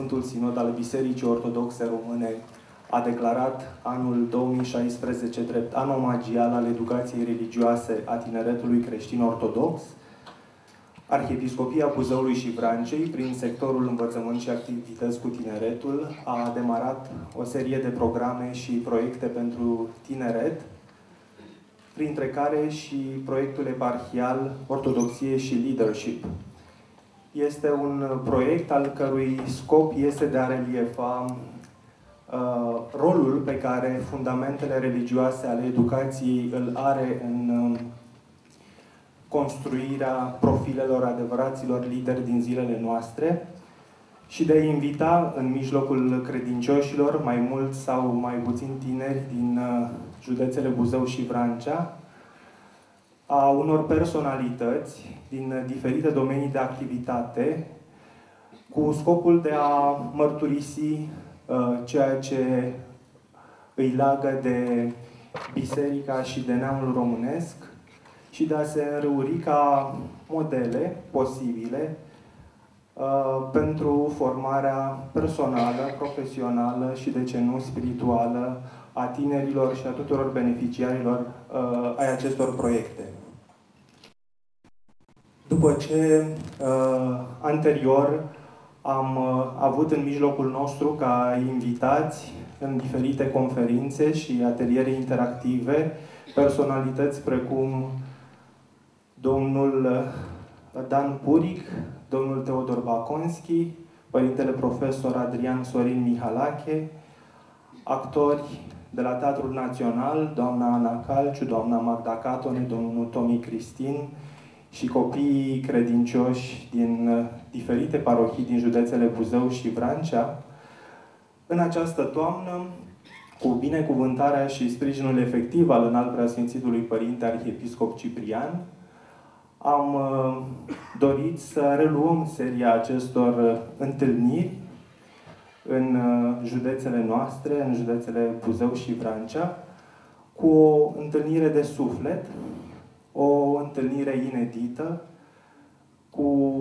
Sfântul Sinod al Bisericii Ortodoxe Române a declarat anul 2016 drept an omagial al educației religioase a tineretului creștin ortodox, Arhiepiscopia Buzăului și Vrancei, prin sectorul învățământ și activități cu tineretul, a demarat o serie de programe și proiecte pentru tineret, printre care și proiectul eparhial Ortodoxie și Leadership. Este un proiect al cărui scop este de a reliefa uh, rolul pe care fundamentele religioase ale educației îl are în uh, construirea profilelor adevăraților lideri din zilele noastre și de a invita în mijlocul credincioșilor, mai mult sau mai puțin tineri din uh, județele Buzău și Vrancea, a unor personalități din diferite domenii de activitate cu scopul de a mărturisi uh, ceea ce îi leagă de biserica și de neamul românesc și de a se înrăuri ca modele posibile uh, pentru formarea personală, profesională și, de ce nu, spirituală a tinerilor și a tuturor beneficiarilor uh, ai acestor proiecte. După ce uh, anterior am uh, avut în mijlocul nostru ca invitați în diferite conferințe și ateliere interactive personalități precum domnul uh, Dan Puric, domnul Teodor Baconski, părintele profesor Adrian Sorin Mihalache, actori de la Teatrul Național, doamna Ana Calciu, doamna Magda Catone, domnul Tomi Cristin, și copiii credincioși din uh, diferite parohii din județele Buzău și Vrancea, în această toamnă, cu binecuvântarea și sprijinul efectiv al înalt preasfințitului Părinte Arhiepiscop Ciprian, am uh, dorit să reluăm seria acestor uh, întâlniri în județele noastre, în județele Buzău și Vrancea, cu o întâlnire de suflet, o întâlnire inedită cu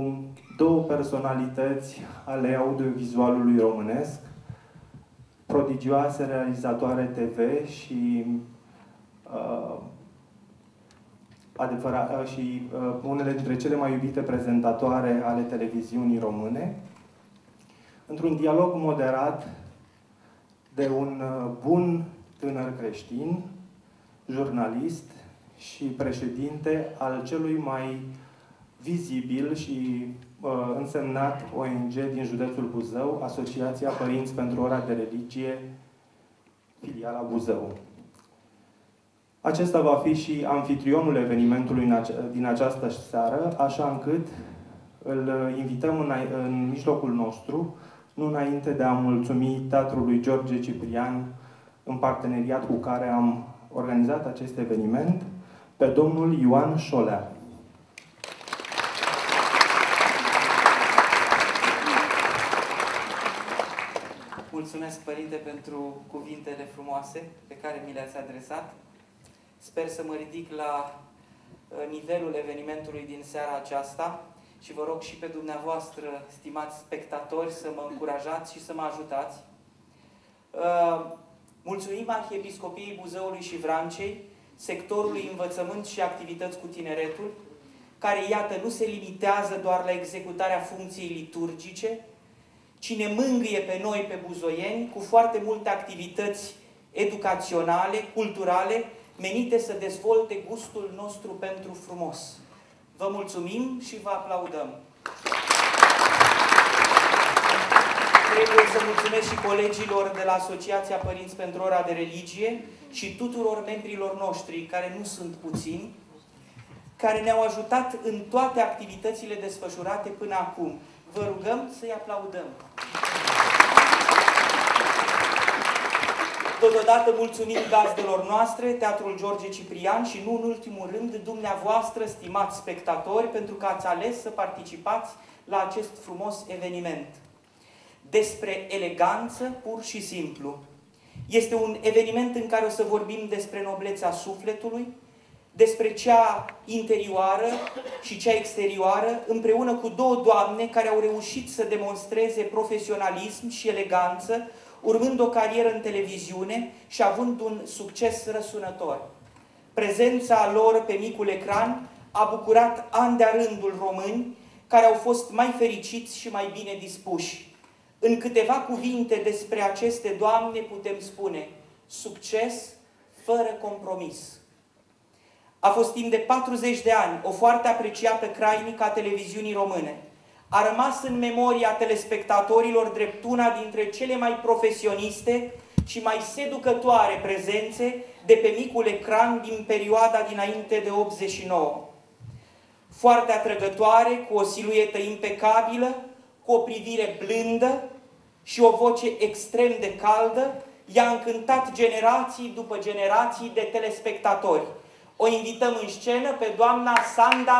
două personalități ale audiovizualului românesc, prodigioase realizatoare TV și uh, adevărat, uh, și uh, unele dintre cele mai iubite prezentatoare ale televiziunii române, într-un dialog moderat de un uh, bun tânăr creștin, jurnalist, și președinte al celui mai vizibil și uh, însemnat ONG din județul Buzău, Asociația Părinți pentru Ora de Religie, filiala Buzău. Acesta va fi și anfitrionul evenimentului din această seară, așa încât îl invităm în, în mijlocul nostru, nu înainte de a mulțumi Teatrului George Ciprian, în parteneriat cu care am organizat acest eveniment, pe domnul Ioan Șolea. Mulțumesc, Părinte, pentru cuvintele frumoase pe care mi le-ați adresat. Sper să mă ridic la uh, nivelul evenimentului din seara aceasta și vă rog și pe dumneavoastră, stimați spectatori, să mă încurajați și să mă ajutați. Uh, mulțumim Arhiepiscopiei Buzăului și Vrancei, sectorului învățământ și activități cu tineretul, care, iată, nu se limitează doar la executarea funcției liturgice, ci ne mângâie pe noi, pe buzoieni, cu foarte multe activități educaționale, culturale, menite să dezvolte gustul nostru pentru frumos. Vă mulțumim și vă aplaudăm! Trebuie să mulțumesc și colegilor de la Asociația Părinți pentru Ora de Religie și tuturor membrilor noștri, care nu sunt puțini, care ne-au ajutat în toate activitățile desfășurate până acum. Vă rugăm să-i aplaudăm. Totodată mulțumim gazdelor noastre, Teatrul George Ciprian și nu în ultimul rând dumneavoastră, stimați spectatori, pentru că ați ales să participați la acest frumos eveniment. Despre eleganță, pur și simplu. Este un eveniment în care o să vorbim despre noblețea sufletului, despre cea interioară și cea exterioară, împreună cu două doamne care au reușit să demonstreze profesionalism și eleganță, urmând o carieră în televiziune și având un succes răsunător. Prezența lor pe micul ecran a bucurat an de rândul români care au fost mai fericiți și mai bine dispuși. În câteva cuvinte despre aceste doamne putem spune succes fără compromis. A fost timp de 40 de ani o foarte apreciată crainică a televiziunii române. A rămas în memoria telespectatorilor drept una dintre cele mai profesioniste și mai seducătoare prezențe de pe micul ecran din perioada dinainte de 89. Foarte atrăgătoare, cu o siluetă impecabilă, cu o privire blândă și o voce extrem de caldă, i-a încântat generații după generații de telespectatori. O invităm în scenă pe doamna Sanda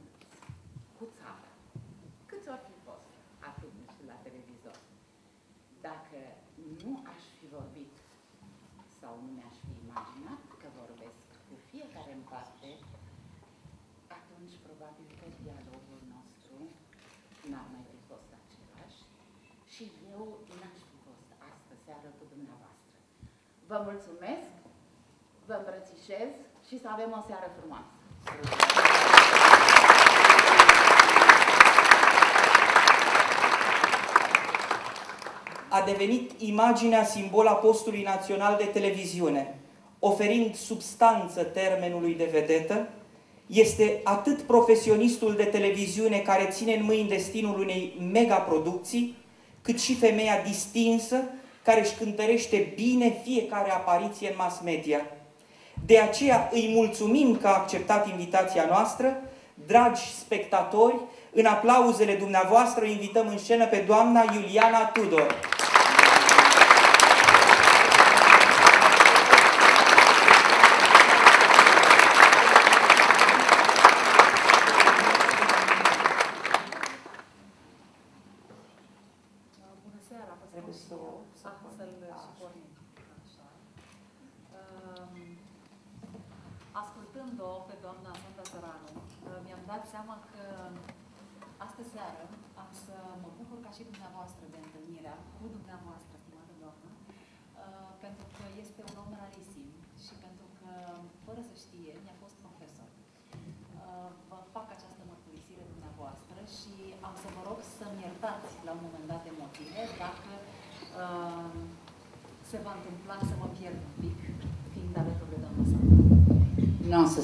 mulțumesc, vă îmbrățișez și să avem o seară frumoasă. A devenit imaginea simbol a postului național de televiziune, oferind substanță termenului de vedetă, este atât profesionistul de televiziune care ține în mâini destinul unei megaproducții, cât și femeia distinsă care își cântărește bine fiecare apariție în mass media. De aceea îi mulțumim că a acceptat invitația noastră, dragi spectatori, în aplauzele dumneavoastră invităm în scenă pe doamna Iuliana Tudor.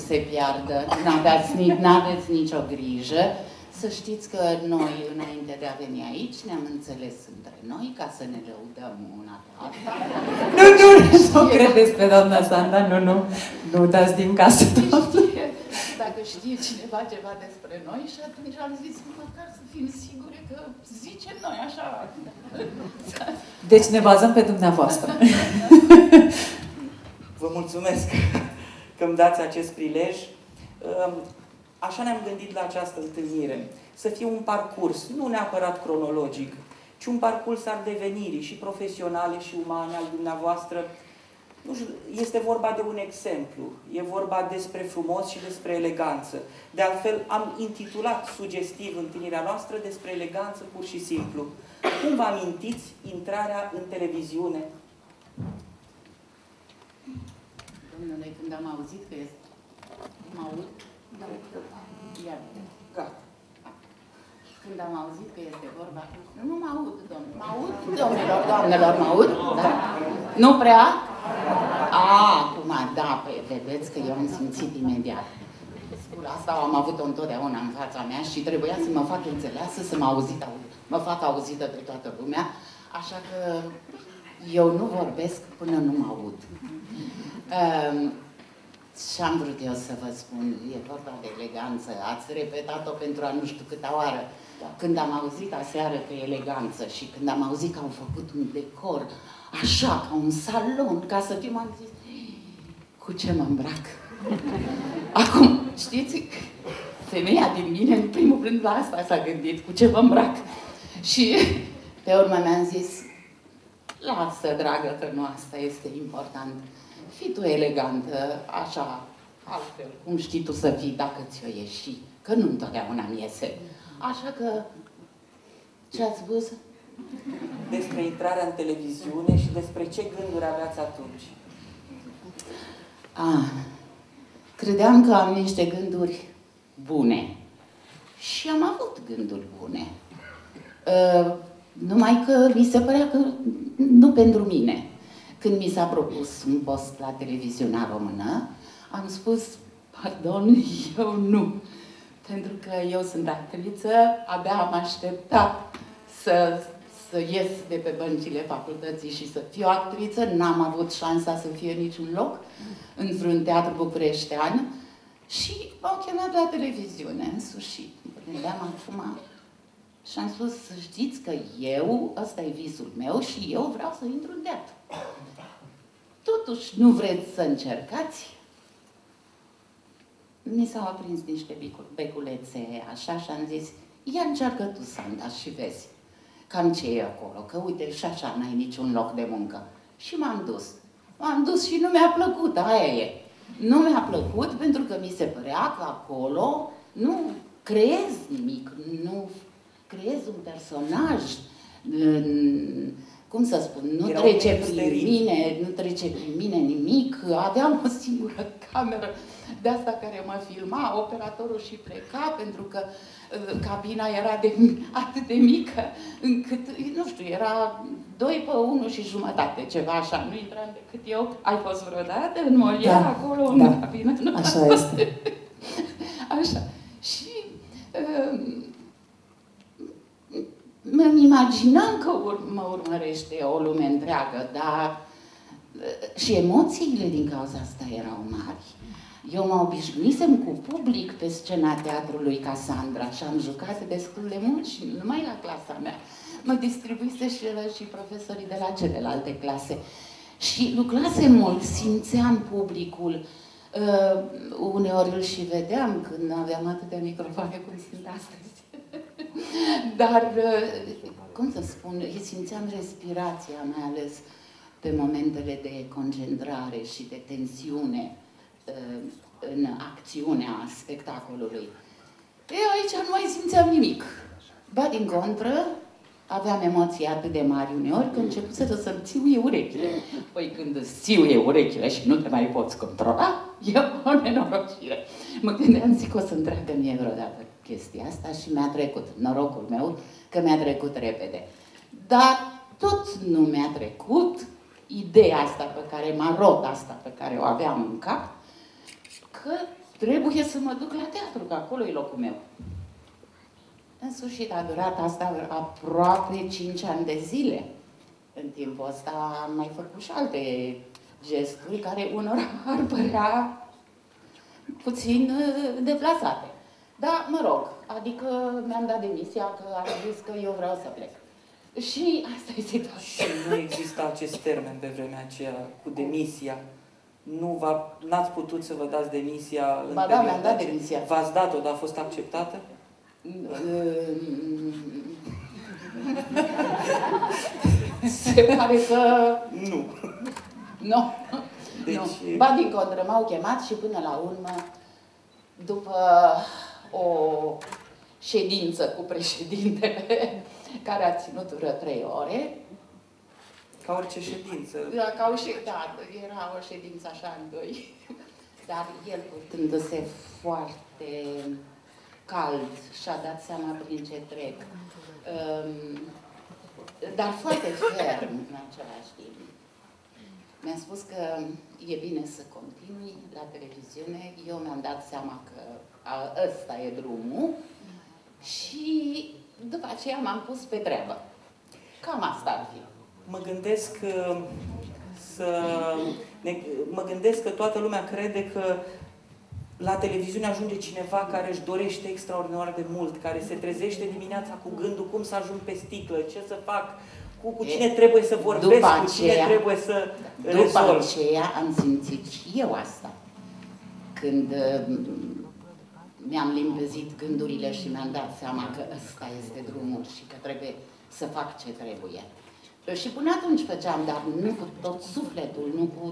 Se piardă, nu aveți, nicio grijă, Să știți că noi, înainte de a veni aici, ne-am înțeles între noi ca să ne lăudăm una pe alta. Nu, nu, nu credeți pe doamna Sanda, nu, nu, nu dați din casă Dacă știe cineva ceva despre noi și atunci am zis măcar să fim siguri că zicem noi așa. Deci ne bazăm pe dumneavoastră. Vă mulțumesc că îmi dați acest prilej. Așa ne-am gândit la această întâlnire. Să fie un parcurs, nu neapărat cronologic, ci un parcurs al devenirii și profesionale și umane al dumneavoastră. Nu știu, este vorba de un exemplu, e vorba despre frumos și despre eleganță. De altfel, am intitulat sugestiv întâlnirea noastră despre eleganță pur și simplu. Cum vă amintiți intrarea în televiziune? Domnule, când am auzit că este... Mă aud? Da. Iar. Gata. Când am auzit că este vorba... Nu mă aud, domnule. Mă aud, domnilor, doamnelor, mă aud? Da. Nu prea? A, acum, da, păi vedeți că eu am simțit imediat. Scula asta am avut-o întotdeauna în fața mea și trebuia să mă fac înțeleasă, să mă auzit, mă fac auzită de toată lumea, așa că eu nu vorbesc până nu mă aud. Um, ce am vrut eu să vă spun? E vorba de eleganță. Ați repetat-o pentru a nu știu câta oară. Când am auzit aseară că e eleganță și când am auzit că au făcut un decor așa, ca un salon, ca să fim, am zis, cu ce mă îmbrac? Acum, știți, femeia din mine, în primul rând la asta s-a gândit, cu ce mă îmbrac. Și pe urmă mi-am zis, lasă, dragă, că nu asta este important. Fii tu elegantă, așa, altfel, cum știi tu să fii dacă ți-o ieși, că nu întotdeauna mi iese. Așa că, ce ați spus? Despre intrarea în televiziune și despre ce gânduri aveați atunci. Ah, credeam că am niște gânduri bune. Și am avut gânduri bune. Uh, numai că mi se părea că nu pentru mine. Când mi s-a propus un post la televiziunea română, am spus, pardon, eu nu. Pentru că eu sunt actriță, abia am așteptat să, să ies de pe băncile facultății și să fiu actriță. N-am avut șansa să fie niciun loc în vreun teatru bucureștean și m-au chemat la televiziune, în sfârșit. Gândeam acum și am spus să știți că eu, ăsta e visul meu și eu vreau să intru în teatru. Totuși, nu vreți să încercați? Mi s-au aprins niște beculețe așa și am zis, ia încearcă tu, Sanda, și vezi cam ce e acolo, că uite, și așa n-ai niciun loc de muncă. Și m-am dus. M-am dus și nu mi-a plăcut, aia e. Nu mi-a plăcut pentru că mi se părea că acolo nu creez nimic, nu creez un personaj, cum să spun, nu Era trece prin mine, nu trece prin mine nimic, aveam o singură cameră de asta care mă filma, operatorul și pleca pentru că uh, cabina era de, atât de mică încât, nu știu, era doi pe unu și jumătate, ceva așa, nu intram decât eu. Ai fost vreodată în Molière, da, acolo, în da, cabină? Nu? Așa este. așa. Și uh, îmi imaginam că ur- mă urmărește o lume întreagă, dar și emoțiile din cauza asta erau mari. Eu mă obișnuisem cu public pe scena teatrului Cassandra și am jucat destul de mult și nu numai la clasa mea. Mă distribuise și, și profesorii de la celelalte clase. Și lucrasem mult, simțeam publicul. Uh, uneori îl și vedeam când aveam atâtea microfoane cum sunt astăzi. Dar, uh, cum să spun, simțeam respirația, mai ales pe momentele de concentrare și de tensiune uh, în acțiunea spectacolului. Eu aici nu mai simțeam nimic. Ba din contră, aveam emoții atât de mari uneori că începuse să-mi țiuie urechile. Păi când îți țiuie urechile și nu te mai poți controla, e o nenorocire. Mă gândeam, zic, o să întreabă mie vreodată chestia asta și mi-a trecut. Norocul meu că mi-a trecut repede. Dar tot nu mi-a trecut ideea asta pe care, marot asta pe care o aveam în cap, că trebuie să mă duc la teatru, că acolo e locul meu. În sfârșit a durat asta aproape 5 ani de zile. În timpul ăsta am mai făcut și alte gesturi care unora ar părea puțin uh, deplasate. Da, mă rog, adică mi-am dat demisia că am zis că eu vreau să plec. Și asta e situația. Și nu exista acest termen pe vremea aceea cu demisia. Nu v-a, n-ați putut să vă dați demisia în Ba da, mi-am dat aceea. demisia. V-ați dat-o, dar a fost acceptată? Se pare că Nu. nu. Deci- nu. Ba din contră, m-au chemat și până la urmă, după o ședință cu președintele, care a ținut vreo trei ore, Ca orice ședință. Da, ca o șed- da, era o ședință așa în doi. Dar el purtându-se foarte cald și-a dat seama prin ce trec. Um, dar foarte ferm în același timp. Mi-a spus că e bine să continui la televiziune. Eu mi-am dat seama că a- ăsta e drumul și după aceea m-am pus pe treabă. Cam asta ar fi. Mă gândesc că să ne, mă gândesc că toată lumea crede că la televiziune ajunge cineva care își dorește extraordinar de mult, care se trezește dimineața cu gândul cum să ajung pe sticlă, ce să fac, cu, cu cine trebuie să vorbesc, După cu cine aceea- trebuie să După rezolv. aceea am simțit și eu asta. Când uh, mi-am limpezit gândurile și mi-am dat seama că ăsta este drumul și că trebuie să fac ce trebuie. Și până atunci făceam, dar nu cu tot sufletul, nu cu...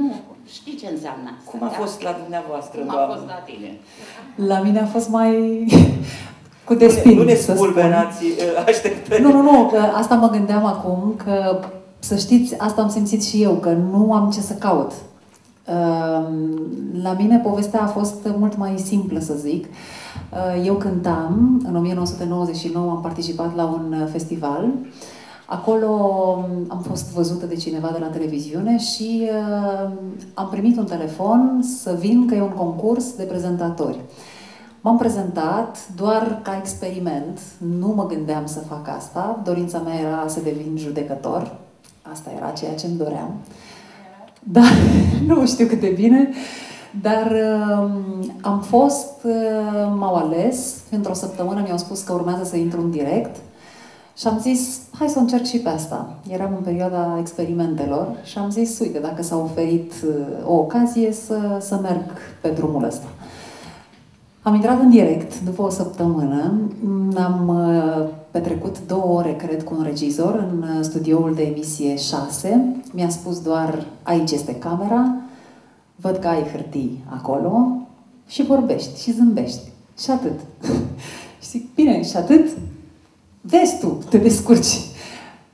Nu, știi ce înseamnă asta, Cum a da? fost la dumneavoastră, Cum a doamnă? fost la tine? La mine a fost mai cu destin, nu ne să spun. spulberați uh, așteptări. Nu, nu, nu, că asta mă gândeam acum, că să știți, asta am simțit și eu, că nu am ce să caut. Ehm, La mine povestea a fost mult mai simplă, să zic. Eh, Eu cântam, în 1999 am participat la un festival. Acolo am fost văzută de cineva de la televiziune și eh, am primit un telefon să vin că e un concurs de prezentatori. M-am prezentat doar ca experiment, nu mă gândeam să fac asta, dorința mea era să devin judecător, asta era ceea ce îmi doream. Dar nu știu cât de bine, dar uh, am fost, uh, m-au ales, într-o săptămână mi-au spus că urmează să intru în direct și am zis, hai să încerc și pe asta. Eram în perioada experimentelor și am zis, uite, dacă s-a oferit uh, o ocazie să, să merg pe drumul ăsta. Am intrat în direct după o săptămână. Am uh, petrecut două ore, cred, cu un regizor în uh, studioul de emisie 6. Mi-a spus doar, aici este camera, văd că ai hârtii acolo și vorbești și zâmbești. Și atât. și zic, bine, și atât? Vezi tu, te descurci.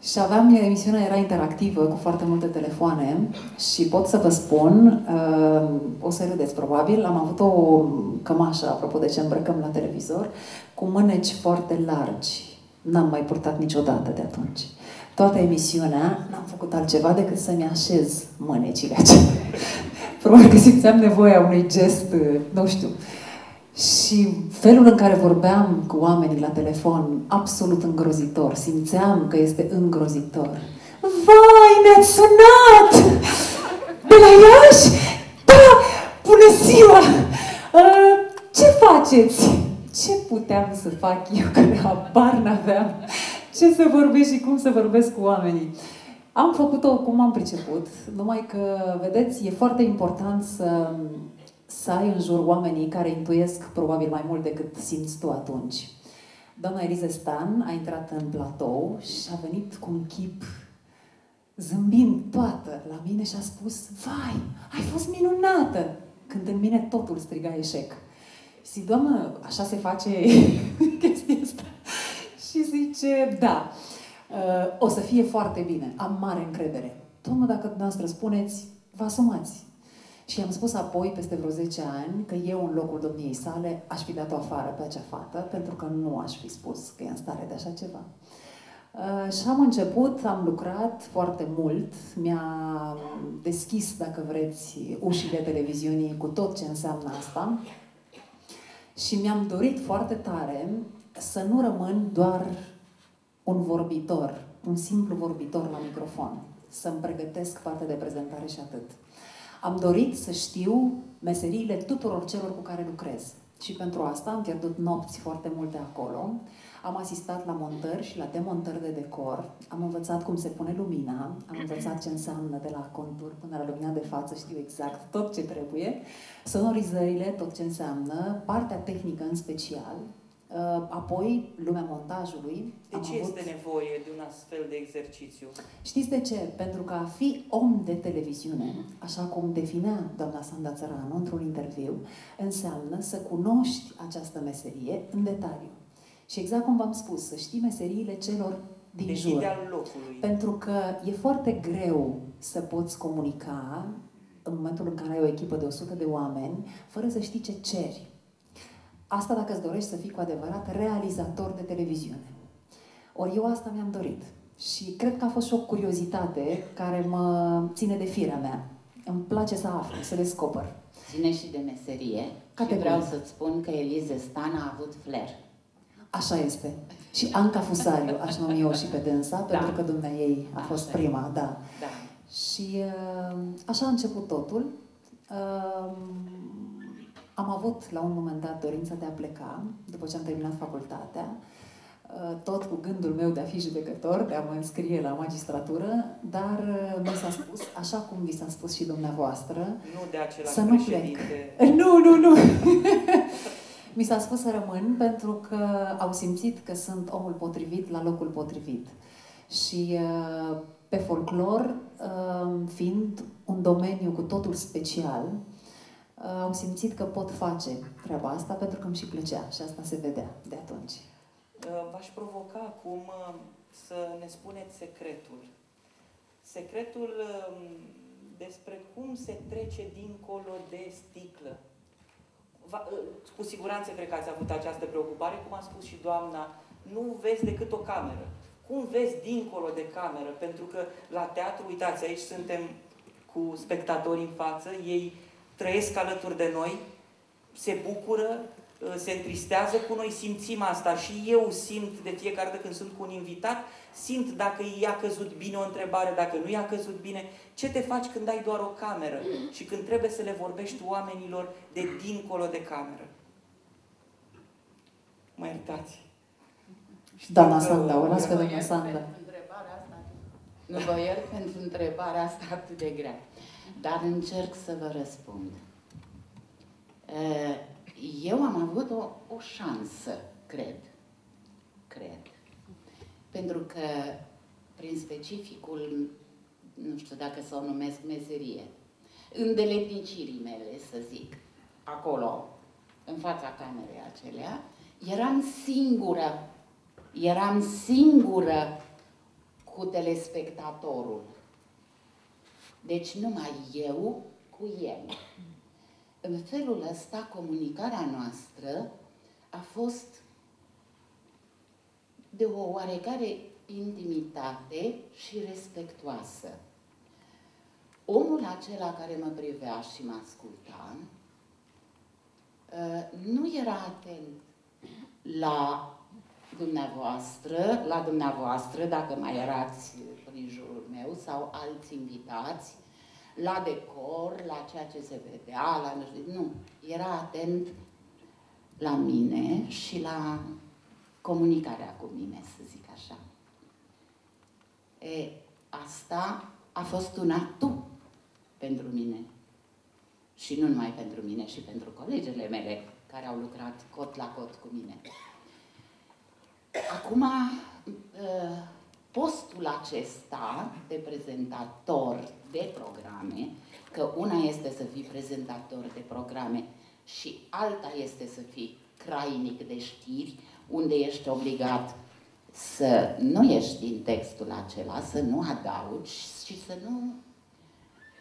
Și aveam, emisiunea era interactivă, cu foarte multe telefoane și pot să vă spun, uh, o să râdeți probabil, am avut o cămașă, apropo de ce îmbrăcăm la televizor, cu mâneci foarte largi. N-am mai purtat niciodată de atunci. Toată emisiunea n-am făcut altceva decât să-mi așez mânecile acelea. Probabil că simțeam nevoia unui gest, uh, nu știu, și felul în care vorbeam cu oamenii la telefon, absolut îngrozitor. Simțeam că este îngrozitor. Vai, ne-ați sunat! De la Iași? Da! Bună ziua! Uh, ce faceți? Ce puteam să fac eu, că habar n-aveam ce să vorbesc și cum să vorbesc cu oamenii. Am făcut-o cum am priceput, numai că, vedeți, e foarte important să să ai în jur oamenii care intuiesc probabil mai mult decât simți tu atunci. Doamna Elize Stan a intrat în platou și a venit cu un chip zâmbind toată la mine și a spus Vai, ai fost minunată! Când în mine totul striga eșec. Și zic, doamnă, așa se face chestia asta? Și zice, da, uh, o să fie foarte bine, am mare încredere. Doamnă, dacă dumneavoastră spuneți, vă asumați. Și am spus apoi, peste vreo 10 ani, că eu, în locul domniei sale, aș fi dat-o afară pe acea fată, pentru că nu aș fi spus că e în stare de așa ceva. Uh, și am început, am lucrat foarte mult, mi-a deschis, dacă vreți, ușile televiziunii cu tot ce înseamnă asta și mi-am dorit foarte tare să nu rămân doar un vorbitor, un simplu vorbitor la microfon, să-mi pregătesc partea de prezentare și atât. Am dorit să știu meseriile tuturor celor cu care lucrez. Și pentru asta am pierdut nopți foarte multe acolo. Am asistat la montări și la demontări de decor. Am învățat cum se pune lumina. Am învățat ce înseamnă de la contur până la lumina de față. Știu exact tot ce trebuie. Sonorizările, tot ce înseamnă. Partea tehnică în special. Uh, apoi, lumea montajului. De ce avut... este nevoie de un astfel de exercițiu? Știți de ce? Pentru că a fi om de televiziune, așa cum definea doamna Sanda Țăranu într-un interviu, înseamnă să cunoști această meserie în detaliu. Și exact cum v-am spus, să știi meseriile celor din de jur. locului. Pentru că e foarte greu să poți comunica în momentul în care ai o echipă de 100 de oameni, fără să știi ce ceri. Asta dacă îți dorești să fii cu adevărat realizator de televiziune. Ori eu asta mi-am dorit. Și cred că a fost și o curiozitate care mă ține de firea mea. Îmi place să aflu, să descoper. Ține și de meserie. Categorie. Și vreau să-ți spun că Elize Stan a avut flair. Așa este. Și Anca Fusariu, aș numi eu și pe dânsa, da. pentru că dumnea ei a fost așa prima, da. da. Și uh, așa a început totul. Uh, am avut la un moment dat dorința de a pleca, după ce am terminat facultatea, uh, tot cu gândul meu de a fi judecător, de a mă înscrie la magistratură, dar mi s-a spus, așa cum vi s-a spus și dumneavoastră, nu de același să nu plec. Nu, nu, nu! Mi s-a spus să rămân pentru că au simțit că sunt omul potrivit la locul potrivit. Și uh, pe folclor, uh, fiind un domeniu cu totul special, uh, au simțit că pot face treaba asta pentru că îmi și plăcea și asta se vedea de atunci. V-aș provoca acum să ne spuneți secretul. Secretul despre cum se trece dincolo de sticlă Ă, cu siguranță cred că ați avut această preocupare, cum a spus și doamna, nu vezi decât o cameră. Cum vezi dincolo de cameră? Pentru că la teatru, uitați, aici suntem cu spectatori în față, ei trăiesc alături de noi, se bucură, ă, se întristează cu noi, simțim asta și eu simt de fiecare dată când sunt cu un invitat, simt dacă i-a căzut bine o întrebare, dacă nu i-a căzut bine, ce te faci când ai doar o cameră și când trebuie să le vorbești oamenilor de dincolo de cameră? Mă iertați. Doamna Sanda, o las pe doamna Sanda. Nu vă iert pentru întrebarea asta atât de grea. Dar încerc să vă răspund. Eu am avut o, o șansă, cred. Cred. Pentru că prin specificul nu știu dacă să o numesc meserie, îndeletnicirii mele, să zic, acolo, în fața camerei acelea, eram singură, eram singură cu telespectatorul. Deci numai eu cu el. În felul ăsta, comunicarea noastră a fost de o oarecare intimitate și respectoasă. Omul acela care mă privea și mă asculta uh, nu era atent la dumneavoastră, la dumneavoastră, dacă mai erați prin jurul meu, sau alți invitați, la decor, la ceea ce se vedea, la nu știu, nu. Era atent la mine și la comunicarea cu mine, să zic așa. E, asta a fost un atu pentru mine. Și nu numai pentru mine, și pentru colegele mele care au lucrat cot la cot cu mine. Acum, postul acesta de prezentator de programe, că una este să fii prezentator de programe și alta este să fii crainic de știri, unde ești obligat să nu ieși din textul acela, să nu adaugi și să nu,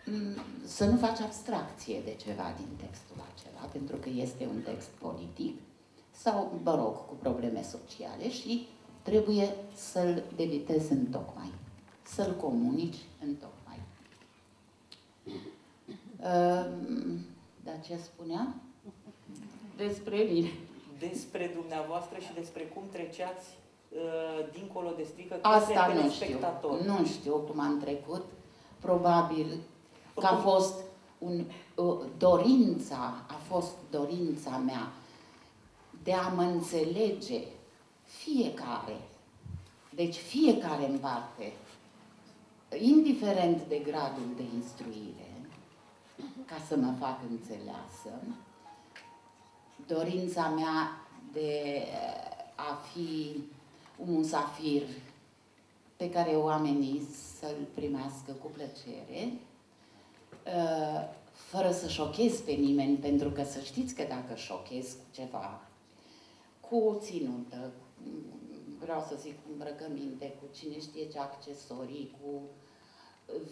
mm, să nu faci abstracție de ceva din textul acela, pentru că este un text politic sau, mă rog, cu probleme sociale și trebuie să-l debitezi în tocmai, să-l comunici în tocmai. Ehm, dar ce spunea? Despre mine. despre dumneavoastră și despre cum treceați uh, dincolo de strică Asta nu știu. Nu știu cum am trecut. Probabil că a fost un, uh, dorința, a fost dorința mea de a mă înțelege fiecare. Deci fiecare în parte, indiferent de gradul de instruire, ca să mă fac înțeleasă, dorința mea de a fi un musafir pe care oamenii să-l primească cu plăcere, ă, fără să șochez pe nimeni, pentru că să știți că dacă șochez ceva, cu ținută, vreau să zic cu îmbrăcăminte, cu cine știe ce accesorii, cu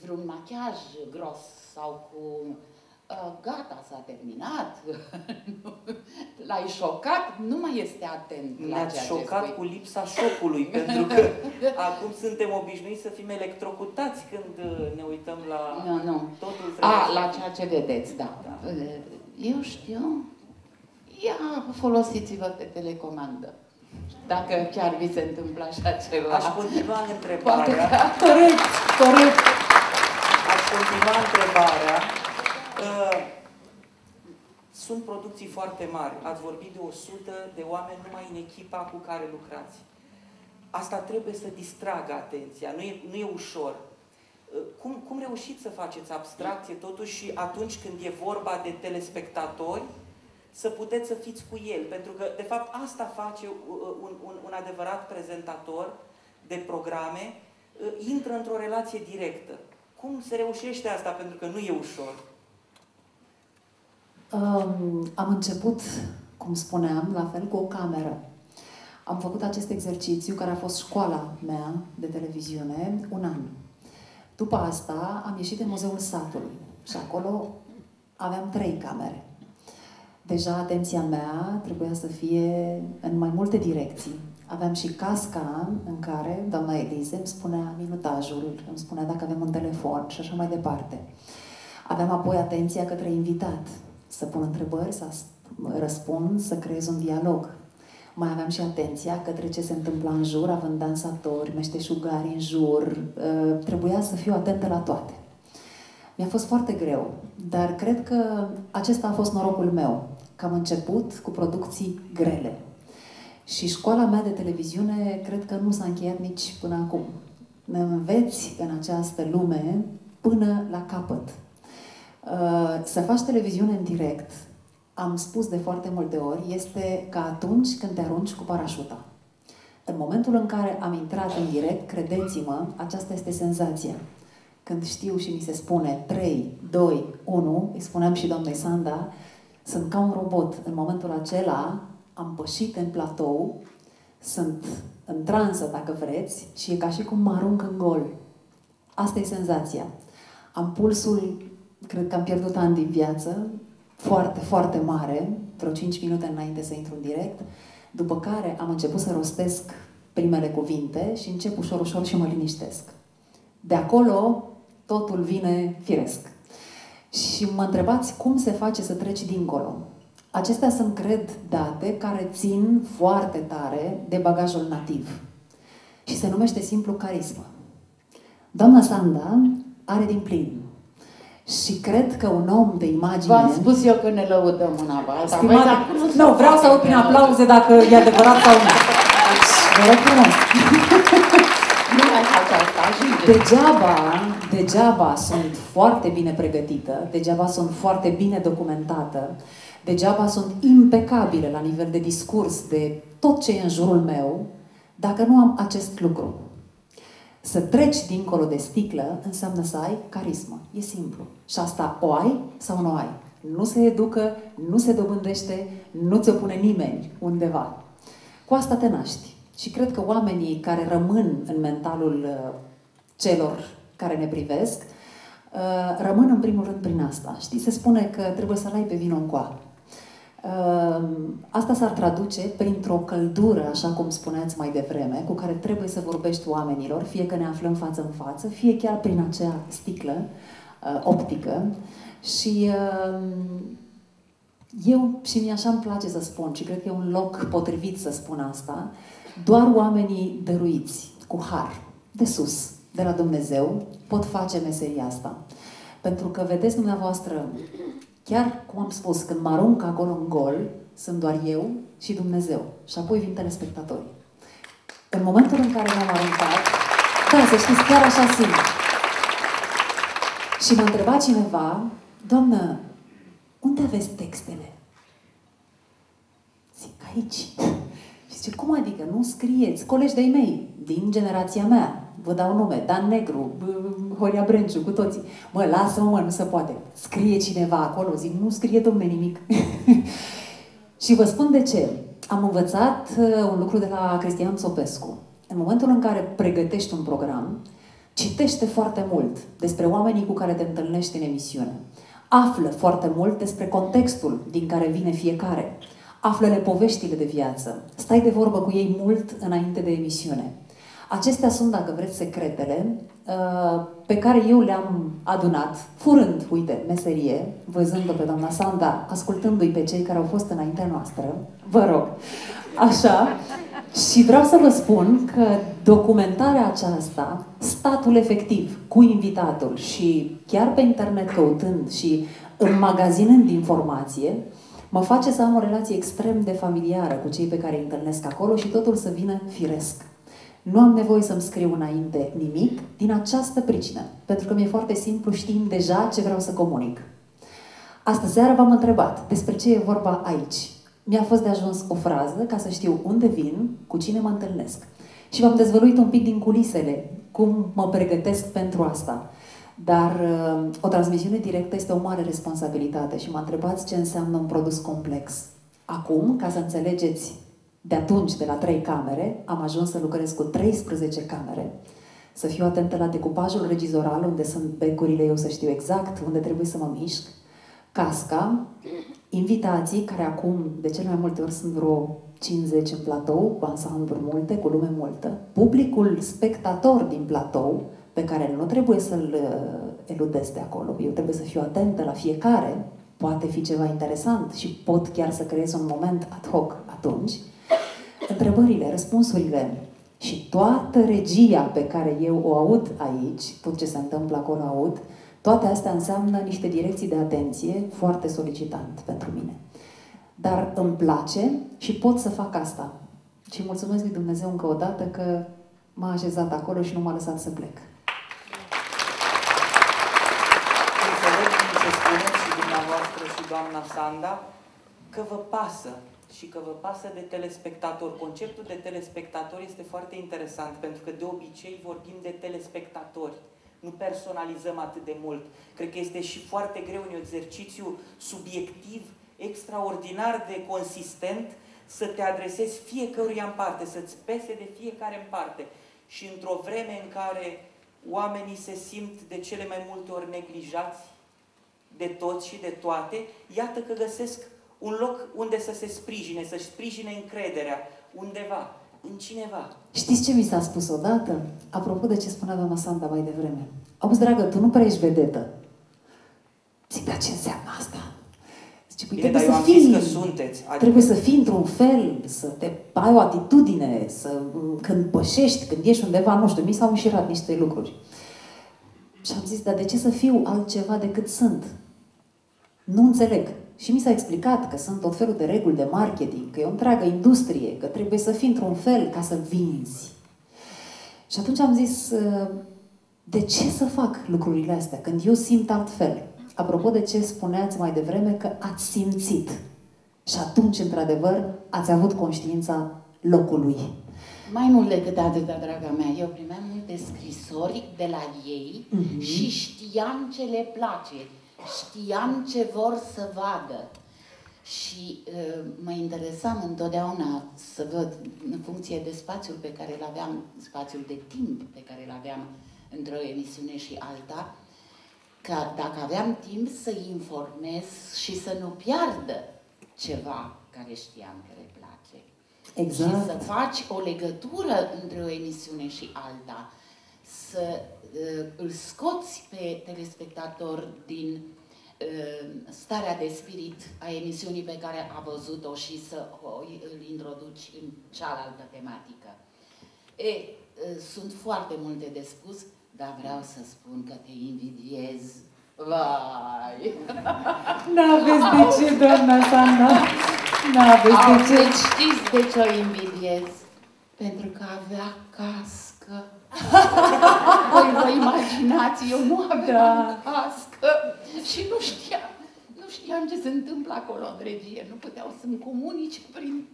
vreun machiaj gros sau cu uh, gata, s-a terminat, l-ai șocat, nu mai este atent la ceea șocat ce cu lipsa șocului, pentru că acum suntem obișnuiți să fim electrocutați când uh, ne uităm la nu, nu. totul. A, la ceea ce vedeți, da. da. Eu știu, ia folosiți-vă pe telecomandă. Dacă chiar vi se întâmplă așa ceva. Aș continua întrebarea. Corect, corect. Aș continua întrebarea. Uh, sunt producții foarte mari. Ați vorbit de 100 de oameni numai în echipa cu care lucrați. Asta trebuie să distragă atenția. Nu e, nu e ușor. Uh, cum, cum reușiți să faceți abstracție totuși atunci când e vorba de telespectatori să puteți să fiți cu el. Pentru că, de fapt, asta face un, un, un adevărat prezentator de programe, intră într-o relație directă. Cum se reușește asta? Pentru că nu e ușor. Um, am început, cum spuneam, la fel cu o cameră. Am făcut acest exercițiu, care a fost școala mea de televiziune, un an. După asta am ieșit în Muzeul Satului și acolo aveam trei camere deja atenția mea trebuia să fie în mai multe direcții. Aveam și casca în care doamna Elize îmi spunea minutajul, îmi spunea dacă avem un telefon și așa mai departe. Aveam apoi atenția către invitat, să pun întrebări, să răspund, să creez un dialog. Mai aveam și atenția către ce se întâmpla în jur, având dansatori, meșteșugari în jur. Ă, trebuia să fiu atentă la toate. Mi-a fost foarte greu, dar cred că acesta a fost norocul meu, că am început cu producții grele. Și școala mea de televiziune cred că nu s-a încheiat nici până acum. Ne înveți în această lume până la capăt. Uh, să faci televiziune în direct, am spus de foarte multe ori, este ca atunci când te arunci cu parașuta. În momentul în care am intrat în direct, credeți-mă, aceasta este senzația când știu și mi se spune 3, 2, 1, îi spuneam și doamnei Sanda, sunt ca un robot. În momentul acela am pășit în platou, sunt în transă, dacă vreți, și e ca și cum mă arunc în gol. Asta e senzația. Am pulsul, cred că am pierdut ani din viață, foarte, foarte mare, vreo 5 minute înainte să intru în direct, după care am început să rostesc primele cuvinte și încep ușor, ușor și mă liniștesc. De acolo totul vine firesc. Și mă întrebați cum se face să treci dincolo. Acestea sunt, cred, date care țin foarte tare de bagajul nativ. Și se numește simplu carismă. Doamna Sanda are din plin. Și cred că un om de imagine... V-am spus eu că ne lăudăm una pe alta. Stimate... Nu, vreau să aud prin aplauze dacă e adevărat sau nu. Vă rog frumos. Nu mai faci asta, Degeaba, degeaba sunt foarte bine pregătită, degeaba sunt foarte bine documentată, degeaba sunt impecabile la nivel de discurs, de tot ce e în jurul meu, dacă nu am acest lucru. Să treci dincolo de sticlă înseamnă să ai carismă. E simplu. Și asta o ai sau nu ai. Nu se educă, nu se dobândește, nu ți-o pune nimeni undeva. Cu asta te naști. Și cred că oamenii care rămân în mentalul uh, celor care ne privesc, uh, rămân în primul rând prin asta. Știi, se spune că trebuie să-l ai pe vino în coa. Uh, asta s-ar traduce printr-o căldură, așa cum spuneați mai devreme, cu care trebuie să vorbești oamenilor, fie că ne aflăm față în față, fie chiar prin acea sticlă optică. Și Eu și mie așa îmi place să spun și cred că e un loc potrivit să spun asta, doar oamenii dăruiți, cu har, de sus, de la Dumnezeu, pot face meseria asta. Pentru că, vedeți dumneavoastră, chiar cum am spus, când mă arunc acolo în gol, sunt doar eu și Dumnezeu. Și apoi vin telespectatorii. În momentul în care m-am aruncat, da, să știți, chiar așa simt. Și m-a întrebat cineva, Doamnă, unde aveți textele? Zic, aici. Și zice, cum adică? Nu scrieți? Colegi de-ai mei, din generația mea, vă dau nume, Dan Negru, Horia Brenciu, cu toții. Mă, lasă-mă, mă, nu se poate. Scrie cineva acolo, zic, nu scrie domne nimic. și vă spun de ce. Am învățat uh, un lucru de la Cristian Sopescu. În momentul în care pregătești un program, citește foarte mult despre oamenii cu care te întâlnești în emisiune. Află foarte mult despre contextul din care vine fiecare. Află-le poveștile de viață. Stai de vorbă cu ei mult înainte de emisiune. Acestea sunt, dacă vreți, secretele uh, pe care eu le-am adunat, furând, uite, meserie, văzând-o pe doamna Sanda, ascultându-i pe cei care au fost înaintea noastră, vă rog, așa, și vreau să vă spun că documentarea aceasta, statul efectiv, cu invitatul și chiar pe internet căutând și înmagazinând informație, mă face să am o relație extrem de familiară cu cei pe care îi întâlnesc acolo și totul să vină firesc. Nu am nevoie să-mi scriu înainte nimic din această pricină, pentru că mi-e foarte simplu, știm deja ce vreau să comunic. Astă seară v-am întrebat despre ce e vorba aici. Mi-a fost de ajuns o frază ca să știu unde vin, cu cine mă întâlnesc. Și v-am dezvăluit un pic din culisele, cum mă pregătesc pentru asta. Dar uh, o transmisiune directă este o mare responsabilitate și mă întrebați ce înseamnă un produs complex. Acum, ca să înțelegeți de atunci, de la trei camere, am ajuns să lucrez cu 13 camere, să fiu atentă la decupajul regizoral, unde sunt becurile, eu să știu exact unde trebuie să mă mișc, casca, invitații, care acum, de cele mai multe ori, sunt vreo 50 în platou, cu ansambluri multe, cu lume multă, publicul spectator din platou, pe care nu trebuie să-l uh, eludez de acolo. Eu trebuie să fiu atentă la fiecare, poate fi ceva interesant și pot chiar să creez un moment ad hoc atunci întrebările, răspunsurile și toată regia pe care eu o aud aici, tot ce se întâmplă acolo aud, toate astea înseamnă niște direcții de atenție foarte solicitant pentru mine. Dar îmi place și pot să fac asta. Și mulțumesc lui Dumnezeu încă o dată că m-a așezat acolo și nu m-a lăsat să plec. Înțeleg din ce spuneți și dumneavoastră și doamna Sanda că vă pasă și că vă pasă de telespectator. Conceptul de telespectator este foarte interesant, pentru că de obicei vorbim de telespectatori. Nu personalizăm atât de mult. Cred că este și foarte greu un exercițiu subiectiv, extraordinar de consistent, să te adresezi fiecăruia în parte, să-ți pese de fiecare în parte. Și într-o vreme în care oamenii se simt de cele mai multe ori neglijați de toți și de toate, iată că găsesc un loc unde să se sprijine, să-și sprijine încrederea, undeva, în cineva. Știți ce mi s-a spus odată? Apropo de ce spunea doamna Sanda mai devreme. Auzi, dragă, tu nu prea ești vedetă. Zic, dar ce înseamnă asta? Zice, păi Bine, trebuie să fii, că sunteți. Adică... Trebuie să fii într-un fel, să te ai o atitudine, să când pășești, când ieși undeva, nu știu, mi s-au înșirat niște lucruri. Și am zis, dar de ce să fiu altceva decât sunt? Nu înțeleg. Și mi s-a explicat că sunt tot felul de reguli de marketing, că e o întreagă industrie, că trebuie să fii într-un fel ca să vinzi. Și atunci am zis, ă, de ce să fac lucrurile astea când eu simt altfel? Apropo de ce spuneați mai devreme că ați simțit. Și atunci, într-adevăr, ați avut conștiința locului. Mai mult decât atâta, draga mea, eu primeam multe scrisori de la ei mm-hmm. și știam ce le place știam ce vor să vadă. Și uh, mă interesam întotdeauna să văd, în funcție de spațiul pe care îl aveam, spațiul de timp pe care îl aveam într-o emisiune și alta, că dacă aveam timp să informez și să nu piardă ceva care știam că le place. Exact. Și să faci o legătură între o emisiune și alta, să uh, îl scoți pe telespectator din starea de spirit a emisiunii pe care a văzut-o și să o, îl introduci în cealaltă tematică. E, sunt foarte multe de spus, dar vreau să spun că te invidiez. Vai! N-aveți de ce, doamna Sanda. N-aveți de ce. Știți de ce o invidiez? Pentru că avea cască. Voi vă imaginați, eu nu aveam da. cască și nu știam, nu știam ce se întâmplă acolo în regie. Nu puteau să-mi comunice prin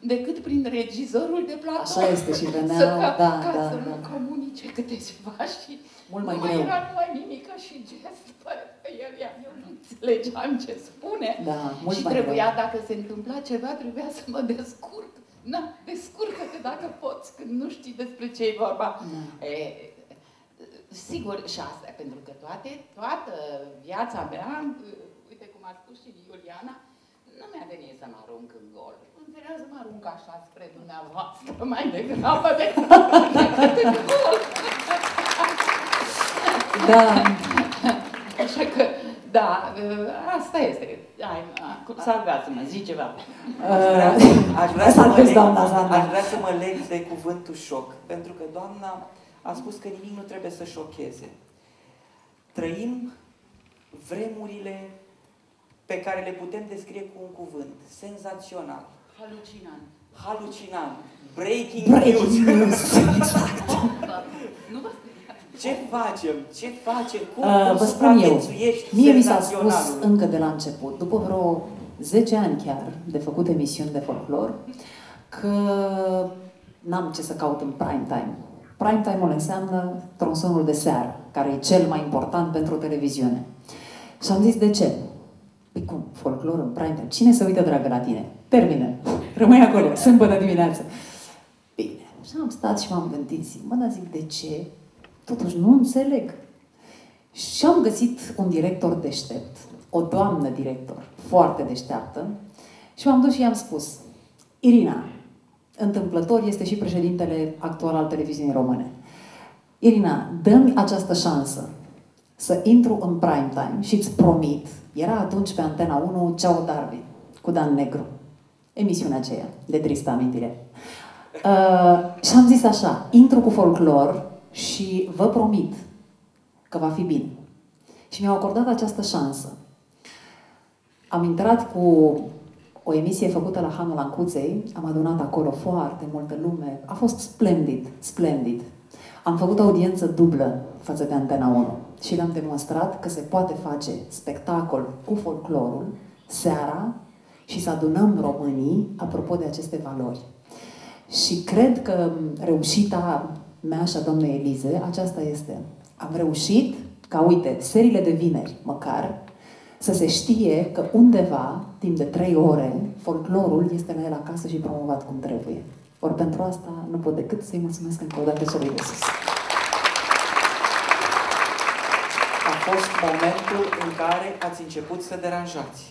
decât prin regizorul de platou. Așa este și veneau, să, ca, da, ca da, să da. nu comunice câte ceva și Mult mai nu greu. era numai nimică și gest, fără că el, eu nu înțelegeam ce spune. Da, mult și mai trebuia, greu. dacă se întâmpla ceva, trebuia să mă descurc. Na, descurcă-te dacă poți, când nu știi despre ce e vorba. Da. E, sigur, și asta, pentru că toate, toată viața mea, uite cum a spus și Iuliana, nu mi-a venit să mă arunc în gol. Îmi venea să mă arunc așa spre dumneavoastră, mai degrabă decât decât în gol. Da, Așa că, da, asta este. Hai, acum, salvează-mă, zi ceva. uh, Aș vrea, să mă salvezi, leg, doamna Sanda. aș vrea să mă leg de cuvântul șoc, pentru că doamna a spus că nimic nu trebuie să șocheze. Trăim vremurile pe care le putem descrie cu un cuvânt. Senzațional, Halucinant. halucinant, breaking, breaking news. news. Exact. Nu vă Ce facem? Ce facem? Cum, Uh, cum vă spun eu, supraviețuiești mie mi s-a spus senzaționalul? încă de la început, după vreo 10 ani chiar de făcut emisiuni de folclor, că n-am ce să caut în prime time. Prime time-ul înseamnă tronsonul de seară, care e cel mai important pentru televiziune. Și am zis, de ce? Păi cum, folclor în prime time? Cine se uită, dragă, la tine? Termină. Rămâi acolo, sâmbătă dimineață. Bine. Și am stat și m-am gândit, zic, mă, dar zic, de ce? Totuși nu înțeleg. Și am găsit un director deștept, o doamnă director, foarte deșteaptă, și m-am dus și i-am spus, Irina, întâmplător este și președintele actual al televiziunii române. Irina, dă-mi această șansă să intru în prime time și îți promit, era atunci pe Antena 1 Ceau Darwin cu Dan Negru, emisiunea aceea de tristă amintire. Uh, și am zis așa, intru cu folclor și vă promit că va fi bine. Și mi-au acordat această șansă. Am intrat cu o emisie făcută la Hanul Ancuței, am adunat acolo foarte multă lume, a fost splendid, splendid. Am făcut audiență dublă față de Antena 1 și le-am demonstrat că se poate face spectacol cu folclorul seara și să adunăm românii apropo de aceste valori. Și cred că reușita mea și a doamnei Elize, aceasta este. Am reușit ca, uite, seriile de vineri, măcar, să se știe că undeva, timp de trei ore, folclorul este la el acasă și promovat cum trebuie. Ori pentru asta nu pot decât să-i mulțumesc încă o dată celui de sus. A fost momentul în care ați început să deranjați.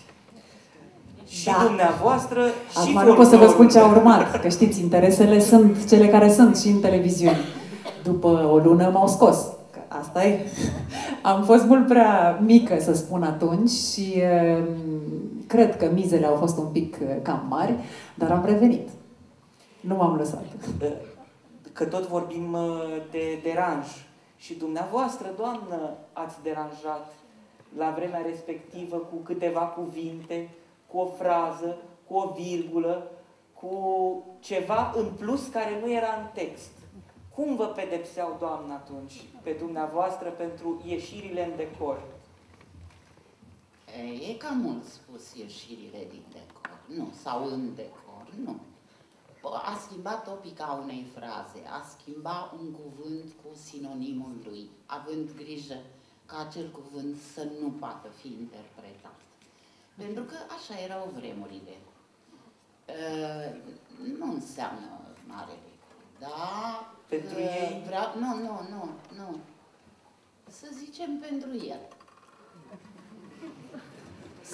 Și Da. dumneavoastră, și Acum nu pot să vă spun ce a folclorul. urmat, că știți, interesele sunt cele care sunt și în televiziune. După o lună m-au scos. Că asta e. Am fost mult prea mică, să spun atunci, și uh, cred că mizele au fost un pic uh, cam mari, dar am revenit. Nu m-am lăsat. Că tot vorbim uh, de deranj. Și dumneavoastră, doamnă, ați deranjat la vremea respectivă cu câteva cuvinte, cu o frază, cu o virgulă, cu ceva în plus care nu era în text. Cum vă pedepseau, doamnă, atunci, pe dumneavoastră pentru ieșirile în decor? E, e cam mult spus ieșirile din decor. Nu, sau în decor, nu. Bă, A schimbat topica unei fraze, a schimba un cuvânt cu sinonimul lui, având grijă ca acel cuvânt să nu poată fi interpretat. Pentru că așa erau vremurile. E, Nu înseamnă mare lucru, da? Pentru e, ei? Vreau, nu, nu, nu, nu. Să zicem pentru el.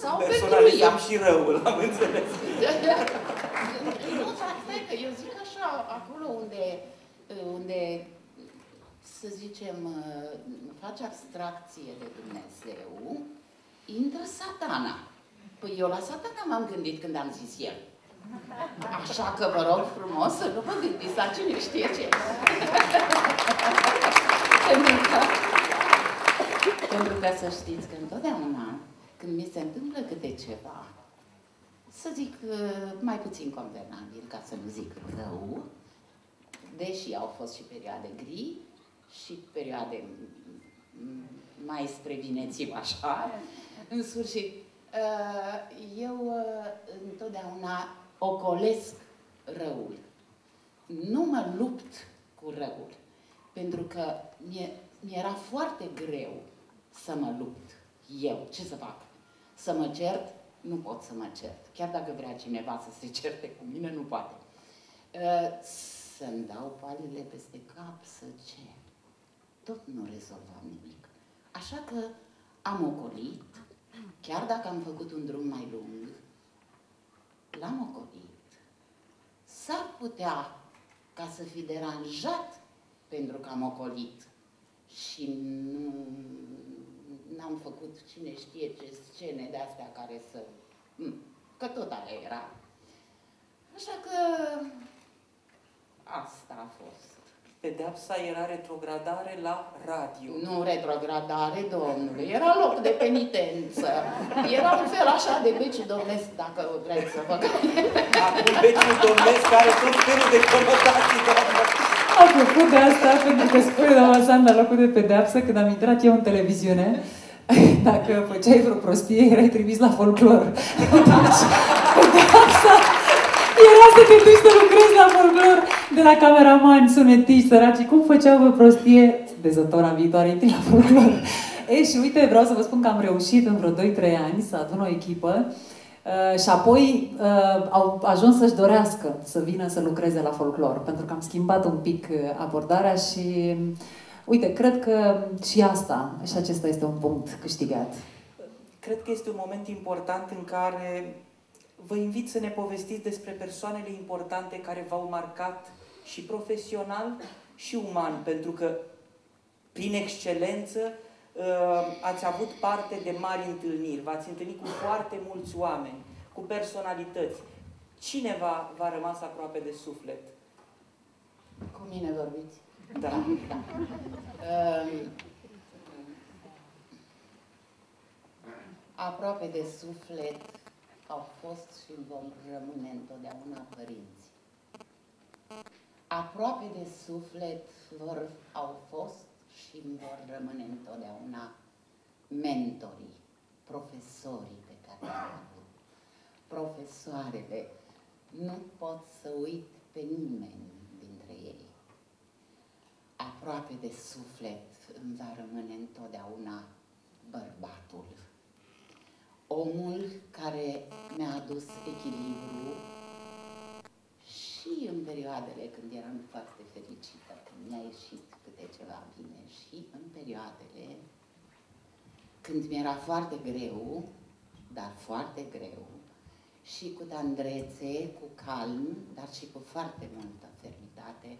Sau pentru ea. Personalizăm și răul, am înțeles. nu, dar stai că eu zic așa, acolo unde, unde să zicem, faci abstracție de Dumnezeu, intră satana. Păi eu la satana m-am gândit când am zis el. Așa că vă rog frumos să nu vă gândiți la cine știe ce. pentru, că, pentru că să știți că întotdeauna când mi se întâmplă câte ceva, să zic mai puțin convenabil, ca să nu zic rău, deși au fost și perioade gri și perioade mai spre vinețiu, așa, în sfârșit, eu întotdeauna ocolesc răul. Nu mă lupt cu răul, pentru că mi-era foarte greu să mă lupt eu. Ce să fac? Să mă cert? Nu pot să mă cert. Chiar dacă vrea cineva să se certe cu mine, nu poate. Să-mi dau palile peste cap, să ce? Tot nu rezolvam nimic. Așa că am ocolit, chiar dacă am făcut un drum mai lung, l-am ocolit. S-ar putea ca să fi deranjat pentru că am ocolit și nu n-am făcut cine știe ce scene de astea care să... Că tot aia era. Așa că asta a fost. Pedeapsa era retrogradare la radio. Nu retrogradare, domnule, era loc de penitență. Era un fel așa de beci domnesc, dacă vreți să vă Acum beciul domnesc care tot felul de conotații, doamnă. Apropo de asta, pentru că spune doamna Sanda locul de pedeapsă, când am intrat eu în televiziune, dacă făceai vreo prostie, erai trimis la folclor. Deci, pedeapsa era să te duci să lucrezi la folclor de la cameramani, sunetiști, săraci. Cum făceau vă prostie? De zătora viitoare, intri la folclor. E, și uite, vreau să vă spun că am reușit în vreo 2-3 ani să adun o echipă Uh, și apoi uh, au ajuns să-și dorească să vină să lucreze la folclor, pentru că am schimbat un pic uh, abordarea și, uite, cred că și asta, și acesta este un punct câștigat. Cred că este un moment important în care vă invit să ne povestiți despre persoanele importante care v-au marcat și profesional și uman, pentru că prin excelență uh, ați avut parte de mari întâlniri, v-ați întâlnit cu foarte mulți oameni, cu personalități. Cine v-a, v-a rămas aproape de suflet? Cu mine vorbiți? Da. da. Uh, aproape de suflet au fost și vom rămâne întotdeauna părinți. Aproape de suflet vor, au fost și vor rămâne întotdeauna mentorii, profesorii pe care au avut. Profesoarele, nu pot să uit pe nimeni dintre ei. Aproape de suflet îmi va rămâne întotdeauna bărbatul omul care mi-a adus echilibru și în perioadele când eram foarte fericită, când mi-a ieșit câte ceva bine și în perioadele când mi-era foarte greu, dar foarte greu, și cu tandrețe, cu calm, dar și cu foarte multă fermitate,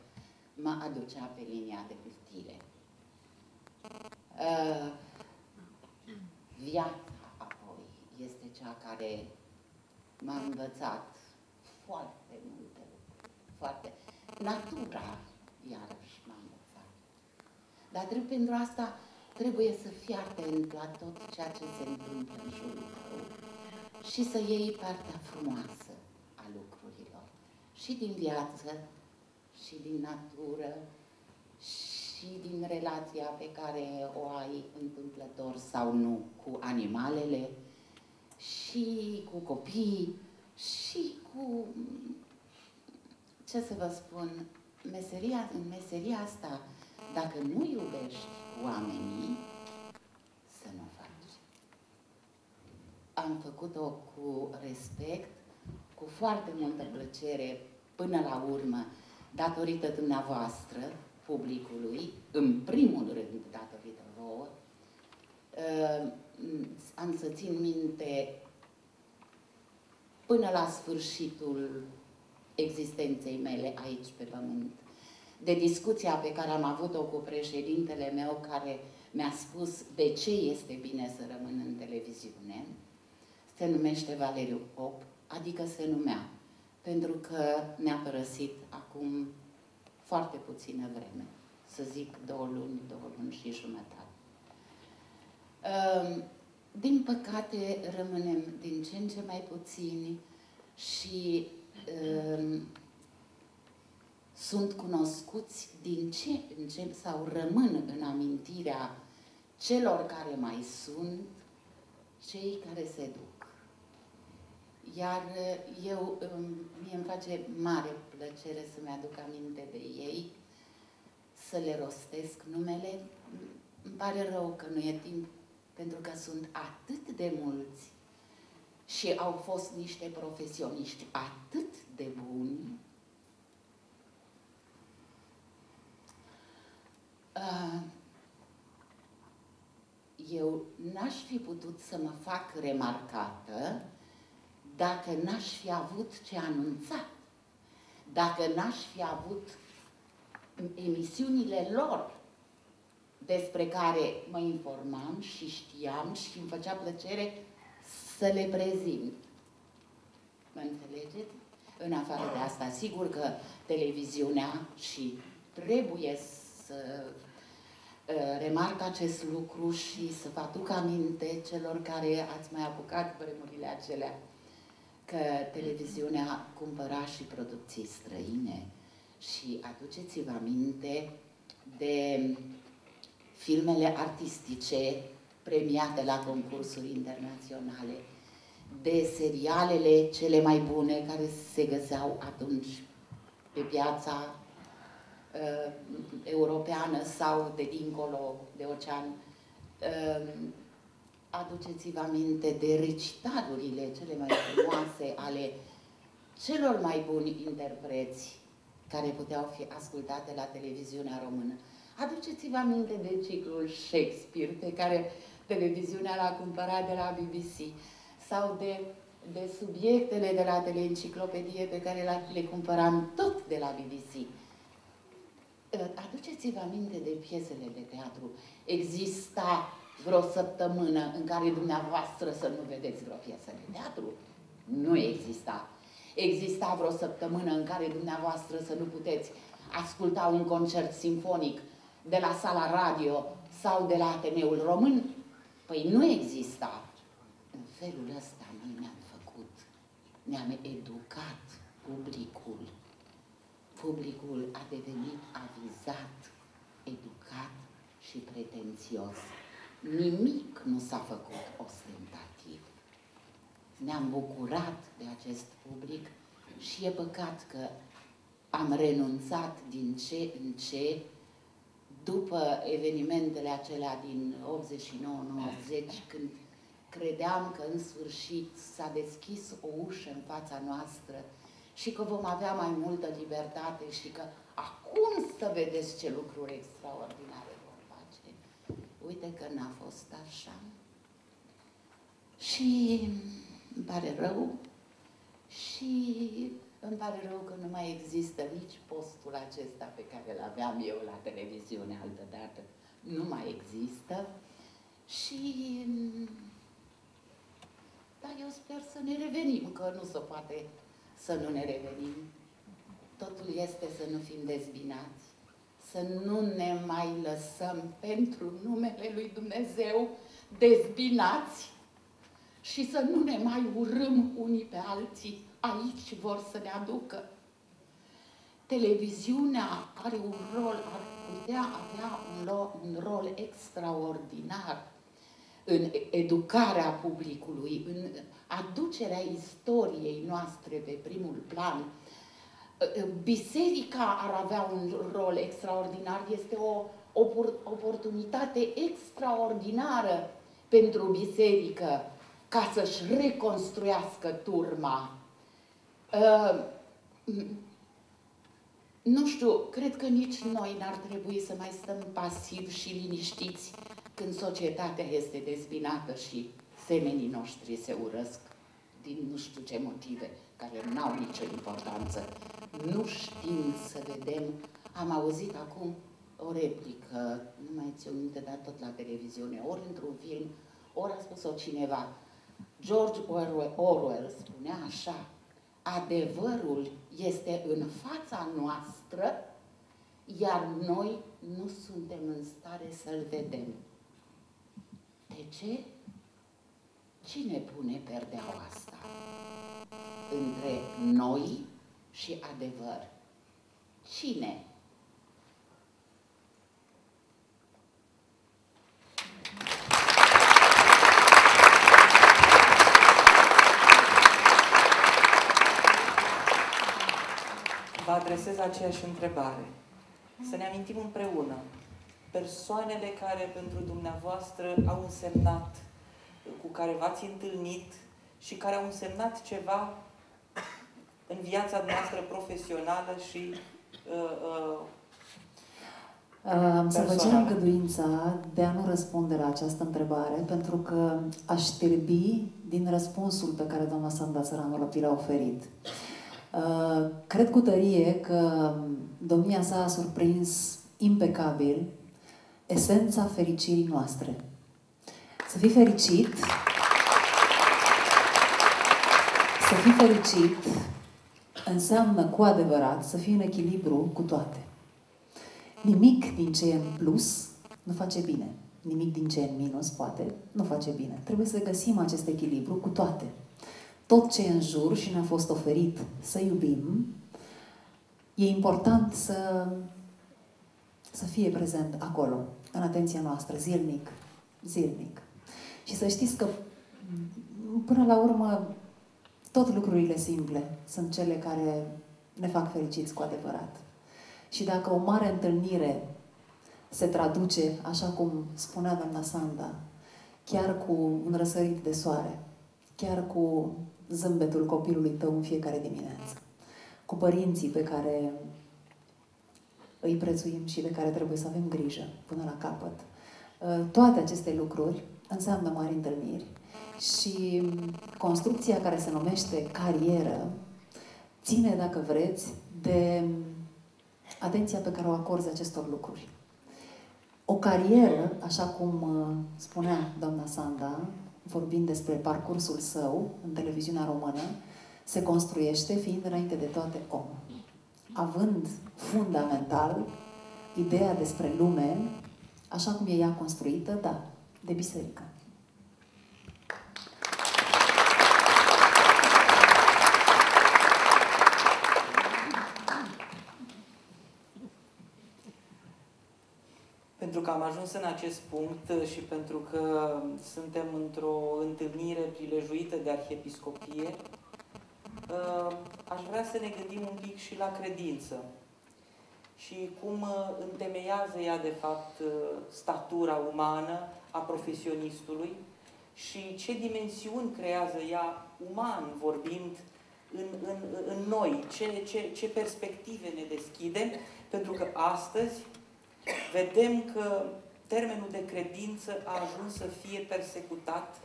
mă aducea pe linia de hârtire. Uh, viața este cea care m-a învățat foarte multe Foarte. Natura, iarăși, m-a învățat. Dar trebuie, pentru asta trebuie să fii atent la tot ceea ce se întâmplă în jurul tău și să iei partea frumoasă a lucrurilor. Și din viață, și din natură, și din relația pe care o ai întâmplător sau nu cu animalele, și cu copii, și cu, ce să vă spun, meseria, în meseria asta, dacă nu iubești oamenii, să nu faci. Am făcut-o cu respect, cu foarte multă plăcere, până la urmă, datorită dumneavoastră, publicului, în primul rând datorită vouă, uh, am să țin minte până la sfârșitul existenței mele aici pe pământ. de discuția pe care am avut-o cu președintele meu, care mi-a spus de ce este bine să rămân în televiziune, se numește Valeriu Pop, adică se numea, pentru că ne-a părăsit acum foarte puțină vreme, să zic două luni, două luni și jumătate. Ehm, din păcate, rămânem din ce în ce mai puțini și um, sunt cunoscuți din ce în ce sau rămân în amintirea celor care mai sunt, cei care se duc. Iar eu, mie îmi face mare plăcere să-mi aduc aminte de ei, să le rostesc numele. Îmi pare rău că nu e timp pentru că sunt atât de mulți și au fost niște profesioniști atât de buni, uh, eu n-aș fi putut să mă fac remarcată dacă n-aș fi avut ce anunța, dacă n-aș fi avut emisiunile lor despre care mă informam și știam și îmi făcea plăcere să le prezint. Mă înțelegeți? În afară de asta, sigur că televiziunea și trebuie să uh, remarc acest lucru și să vă aduc aminte celor care ați mai apucat vremurile acelea că televiziunea cumpăra și producții străine și aduceți-vă aminte de filmele artistice premiate la concursuri internaționale, de serialele cele mai bune care se găseau atunci pe piața uh, europeană sau de dincolo de ocean. Uh, Aduceți-vă aminte de recitalurile cele mai frumoase ale celor mai buni interpreți care puteau fi ascultate la televiziunea română. Aduceți-vă aminte de ciclul Shakespeare pe care televiziunea l-a cumpărat de la BBC sau de, de subiectele de la teleenciclopedie pe care le cumpăram tot de la BBC. Aduceți-vă aminte de piesele de teatru. Exista vreo săptămână în care dumneavoastră să nu vedeți vreo piesă de teatru? Nu exista. Exista vreo săptămână în care dumneavoastră să nu puteți asculta un concert simfonic de la sala radio sau de la Ateneul Român? Păi nu exista. În felul ăsta noi ne-am făcut, ne-am educat publicul. Publicul a devenit avizat, educat și pretențios. Nimic nu s-a făcut ostentativ. Ne-am bucurat de acest public și e păcat că am renunțat din ce în ce după evenimentele acelea din 89-90, când credeam că în sfârșit s-a deschis o ușă în fața noastră și că vom avea mai multă libertate și că acum să vedeți ce lucruri extraordinare vom face. Uite că n-a fost așa. Și îmi pare rău și îmi pare rău că nu mai există nici postul acesta pe care îl aveam eu la televiziune altă dată. Nu mai există. Și... Dar eu sper să ne revenim, că nu se poate să nu ne revenim. Totul este să nu fim dezbinați, să nu ne mai lăsăm pentru numele lui Dumnezeu dezbinați și să nu ne mai urâm unii pe alții aici vor să ne aducă. Televiziunea are un rol, ar putea avea un, un rol extraordinar în educarea publicului, în aducerea istoriei noastre pe primul plan. Biserica ar avea un rol extraordinar, este o oportunitate extraordinară pentru biserică ca să-și reconstruiască turma Uh, nu știu, cred că nici noi n-ar trebui să mai stăm pasivi și liniștiți când societatea este dezbinată și semenii noștri se urăsc din nu știu ce motive, care n-au nicio importanță. Nu știm să vedem Am auzit acum o replică, nu mai ți-o minte, dar tot la televiziune, ori într-un film, ori a spus-o cineva. George Orwell spunea așa, adevărul este în fața noastră, iar noi nu suntem în stare să-l vedem. De ce? Cine pune perdeaua asta între noi și adevăr? Cine? Vă adresez aceeași întrebare. Să ne amintim împreună persoanele care pentru dumneavoastră au însemnat, cu care v-ați întâlnit și care au însemnat ceva în viața noastră profesională și uh, uh, am să vă cer îngăduința de a nu răspunde la această întrebare, pentru că aș șterbi din răspunsul pe care doamna Sanda Săranu vi l-a oferit. Uh, cred cu tărie că domnia sa a surprins impecabil esența fericirii noastre. Să fii fericit, să fii fericit înseamnă cu adevărat să fii în echilibru cu toate. Nimic din ce e în plus nu face bine. Nimic din ce e în minus, poate, nu face bine. Trebuie să găsim acest echilibru cu toate. Tot ce e în jur și ne-a fost oferit să iubim, e important să, să fie prezent acolo, în atenția noastră, zilnic, zilnic. Și să știți că, până la urmă, tot lucrurile simple sunt cele care ne fac fericiți cu adevărat. Și dacă o mare întâlnire se traduce, așa cum spunea doamna Sanda, chiar cu un răsărit de soare, chiar cu zâmbetul copilului tău în fiecare dimineață, cu părinții pe care îi prețuim și de care trebuie să avem grijă până la capăt. Toate aceste lucruri înseamnă mari întâlniri și construcția care se numește carieră ține, dacă vreți, de atenția pe care o acorzi acestor lucruri. O carieră, așa cum uh, spunea doamna Sanda, vorbind despre parcursul său în televiziunea română, se construiește fiind înainte de toate om. Având fundamental ideea despre lume, așa cum e ea construită, da, de biserică. pentru că am ajuns în acest punct și pentru că suntem într-o întâlnire prilejuită de arhiepiscopie, uh, aș vrea să ne gândim un pic și la credință. Și cum uh, întemeiază ea, de fapt, uh, statura umană a profesionistului și ce dimensiuni creează ea, uman vorbind, în, în, în noi, ce, ce, ce perspective ne deschide, pentru că astăzi vedem că termenul de credință a ajuns să fie persecutat,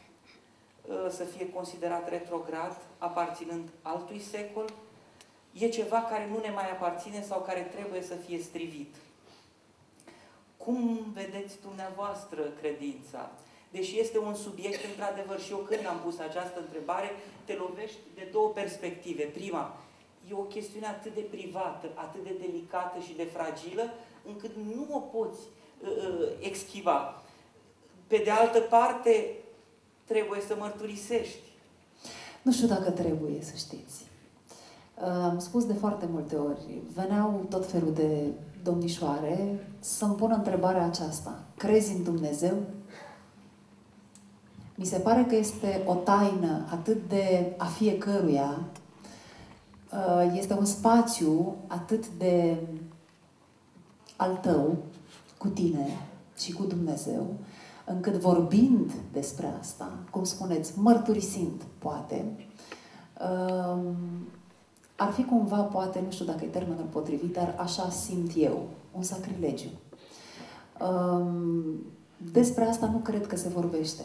ă, să fie considerat retrograd, aparținând altui secol, e ceva care nu ne mai aparține sau care trebuie să fie strivit. Cum vedeți dumneavoastră credința? Deși este un subiect, într-adevăr, și eu când am pus această întrebare, te lovești de două perspective. Prima, e o chestiune atât de privată, atât de delicată și de fragilă, încât nu o poți uh, uh, eschiva. Pe de altă parte, trebuie să mărturisești. Nu știu dacă trebuie, să știți. Uh, am spus de foarte multe ori, veneau tot felul de domnișoare să-mi pună întrebarea aceasta. Crezi în Dumnezeu? Mi se pare că este o taină atât de a fiecăruia, uh, este un spațiu atât de al tău cu tine și cu Dumnezeu, încât vorbind despre asta, cum spuneți, mărturisind, poate, um, ar fi cumva, poate, nu știu dacă e termenul potrivit, dar așa simt eu, un sacrilegiu. Um, despre asta nu cred că se vorbește.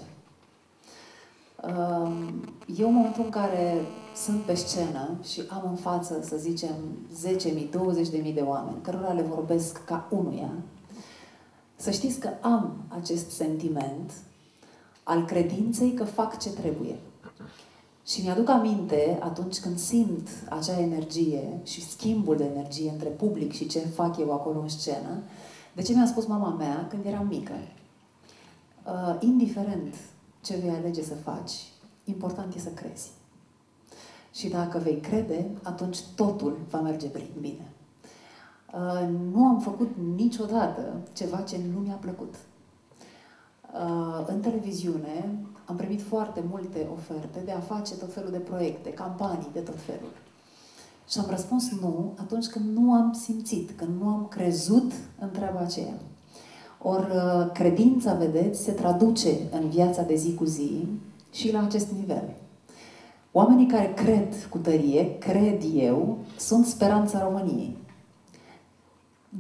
Eu în momentul în care sunt pe scenă și am în față, să zicem, 10.000, 20.000 de oameni, cărora le vorbesc ca unuia, să știți că am acest sentiment al credinței că fac ce trebuie. Și mi-aduc aminte atunci când simt acea energie și schimbul de energie între public și ce fac eu acolo în scenă, de ce mi-a spus mama mea când eram mică. Uh, indiferent ce vei alege să faci, important e să crezi. Și dacă vei crede, atunci totul va merge prin bine. Uh, nu am făcut niciodată ceva ce nu mi-a plăcut. Uh, în televiziune am primit foarte multe oferte de a face tot felul de proiecte, campanii de tot felul. Și am răspuns nu atunci când nu am simțit, când nu am crezut în treaba aceea. Ori uh, credința, vedeți, se traduce în viața de zi cu zi și la acest nivel. Oamenii care cred cu tărie, cred eu, sunt speranța României.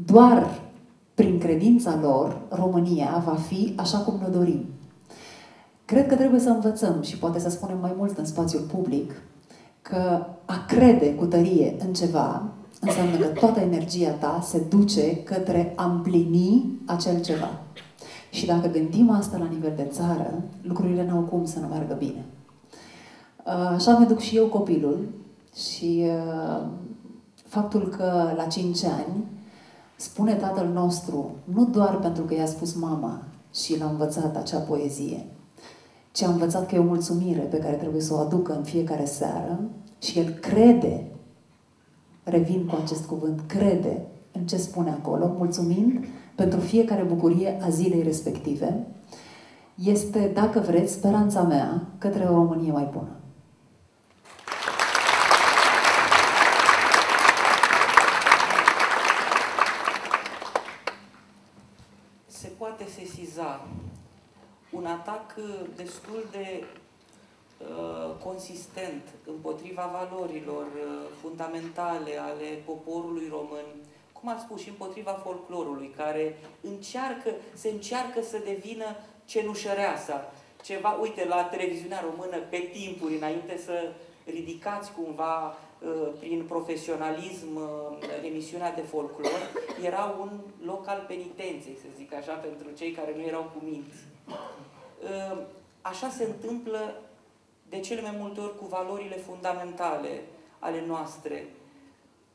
Doar prin credința lor, România va fi așa cum ne dorim. Cred că trebuie să învățăm și poate să spunem mai mult în spațiul public că a crede cu tărie în ceva înseamnă că toată energia ta se duce către a împlini acel ceva. Și dacă gândim asta la nivel de țară, lucrurile n-au cum să nu meargă bine. Uh, așa mi duc și eu copilul și uh, faptul că la 5 ani spune tatăl nostru, nu doar pentru că i-a spus mama și l-a învățat acea poezie, ci a învățat că e o mulțumire pe care trebuie să o aducă în fiecare seară și el crede, revin cu acest cuvânt, crede în ce spune acolo, mulțumind pentru fiecare bucurie a zilei respective, este, dacă vreți, speranța mea către o Românie mai bună. Se poate sesiza un atac destul de uh, consistent împotriva valorilor uh, fundamentale ale poporului român, cum ați spus, și împotriva folclorului, care încearcă, se încearcă să devină cenușăreasa. Ceva, uite, la televiziunea română, pe timpuri, înainte să ridicați cumva uh, prin profesionalism uh, emisiunea de folclor, era un loc al penitenței, să zic așa, pentru cei care nu erau cu minți. Uh, așa se întâmplă de cele mai multe ori cu valorile fundamentale ale noastre.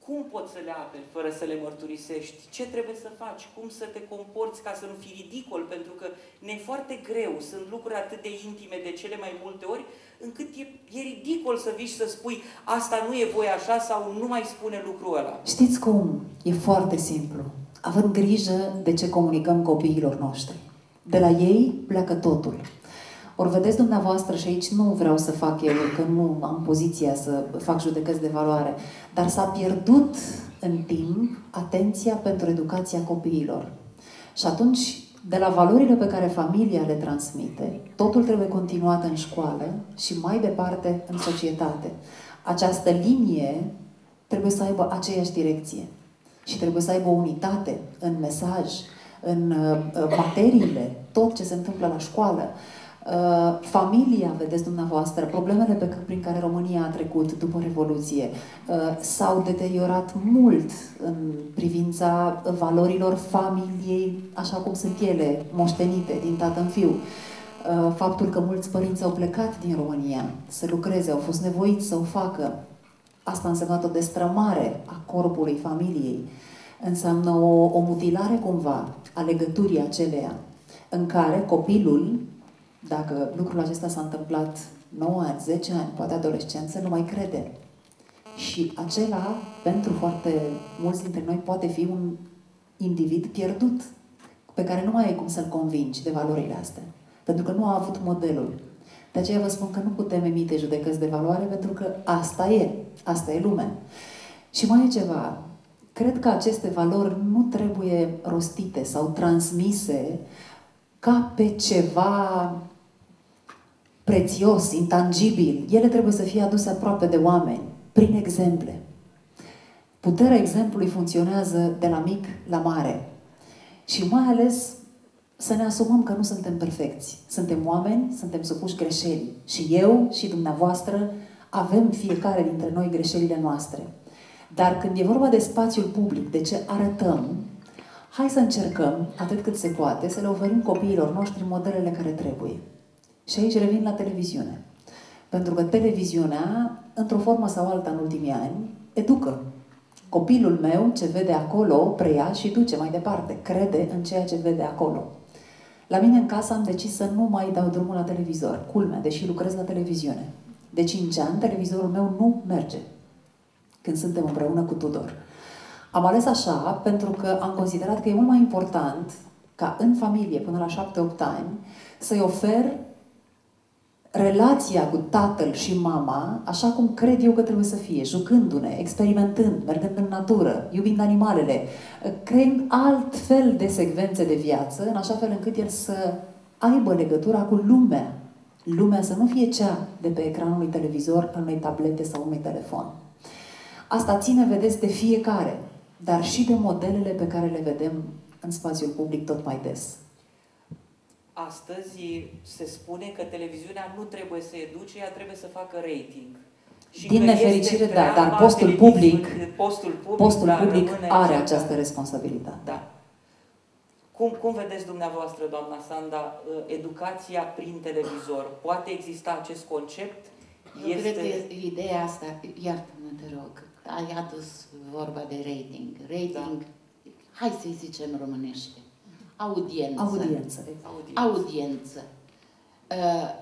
Cum poți să le aperi fără să le mărturisești? Ce trebuie să faci? Cum să te comporți ca să nu fii ridicol? Pentru că ne e foarte greu. Sunt lucruri atât de intime de cele mai multe ori, încât e, e ridicol să vii și să spui asta nu e voie așa sau nu mai spune lucrul ăla. Știți cum? E foarte simplu. Având grijă de ce comunicăm copiilor noștri. De la ei pleacă totul. Ori vedeți dumneavoastră, și aici nu vreau să fac eu, că nu am poziția să fac judecăți de valoare, dar s-a pierdut în timp atenția pentru educația copiilor. Și atunci, de la valorile pe care familia le transmite, totul trebuie continuat în școală și mai departe în societate. Această linie trebuie să aibă aceeași direcție și trebuie să aibă o unitate în mesaj, în uh, materiile, tot ce se întâmplă la școală. Uh, familia, vedeți dumneavoastră, problemele pe, prin care România a trecut după Revoluție uh, s-au deteriorat mult în privința valorilor familiei, așa cum sunt ele, moștenite din tată în fiu. Uh, faptul că mulți părinți au plecat din România să lucreze, au fost nevoiți să o facă, asta a însemnat o destrămare a corpului familiei, înseamnă o, o mutilare cumva a legăturii aceleia, în care copilul dacă lucrul acesta s-a întâmplat 9 ani, 10 ani, poate adolescență, nu mai crede. Și acela, pentru foarte mulți dintre noi, poate fi un individ pierdut, pe care nu mai ai cum să-l convingi de valorile astea. Pentru că nu a avut modelul. De aceea vă spun că nu putem emite judecăți de valoare, pentru că asta e. Asta e lumea. Și mai e ceva. Cred că aceste valori nu trebuie rostite sau transmise ca pe ceva prețios, intangibil, ele trebuie să fie aduse aproape de oameni, prin exemple. Puterea exemplului funcționează de la mic la mare. Și mai ales să ne asumăm că nu suntem perfecți. Suntem oameni, suntem supuși greșeli. Și eu și dumneavoastră avem fiecare dintre noi greșelile noastre. Dar când e vorba de spațiul public, de ce arătăm, hai să încercăm, atât cât se poate, să le oferim copiilor noștri modelele care trebuie. Și aici revin la televiziune. Pentru că televiziunea, într-o formă sau alta în ultimii ani, educă. Copilul meu ce vede acolo preia și duce mai departe, crede în ceea ce vede acolo. La mine în casă am decis să nu mai dau drumul la televizor, culmea, deși lucrez la televiziune. De 5 ani, televizorul meu nu merge când suntem împreună cu Tudor. Am ales așa pentru că am considerat că e mult mai important ca în familie, până la 7-8 ani, să-i ofer relația cu tatăl și mama, așa cum cred eu că trebuie să fie, jucându-ne, experimentând, mergând în natură, iubind animalele, creând alt fel de secvențe de viață, în așa fel încât el să aibă legătura cu lumea. Lumea să nu fie cea de pe ecranul unui televizor, al unei tablete sau unui telefon. Asta ține, vedeți, de fiecare, dar și de modelele pe care le vedem în spațiul public tot mai des. Astăzi se spune că televiziunea nu trebuie să educe, ea trebuie să facă rating. Și Din nefericire, da, dar postul public, postul public, postul public are această responsabilitate. Da. Cum, cum vedeți dumneavoastră, doamna Sanda, educația prin televizor? Poate exista acest concept? Eu este... cred că ideea asta, iartă-mă, te rog, ai adus vorba de rating. Rating, da. hai să-i zicem românește, audiență. Audiență. Audiență. audiență. Uh,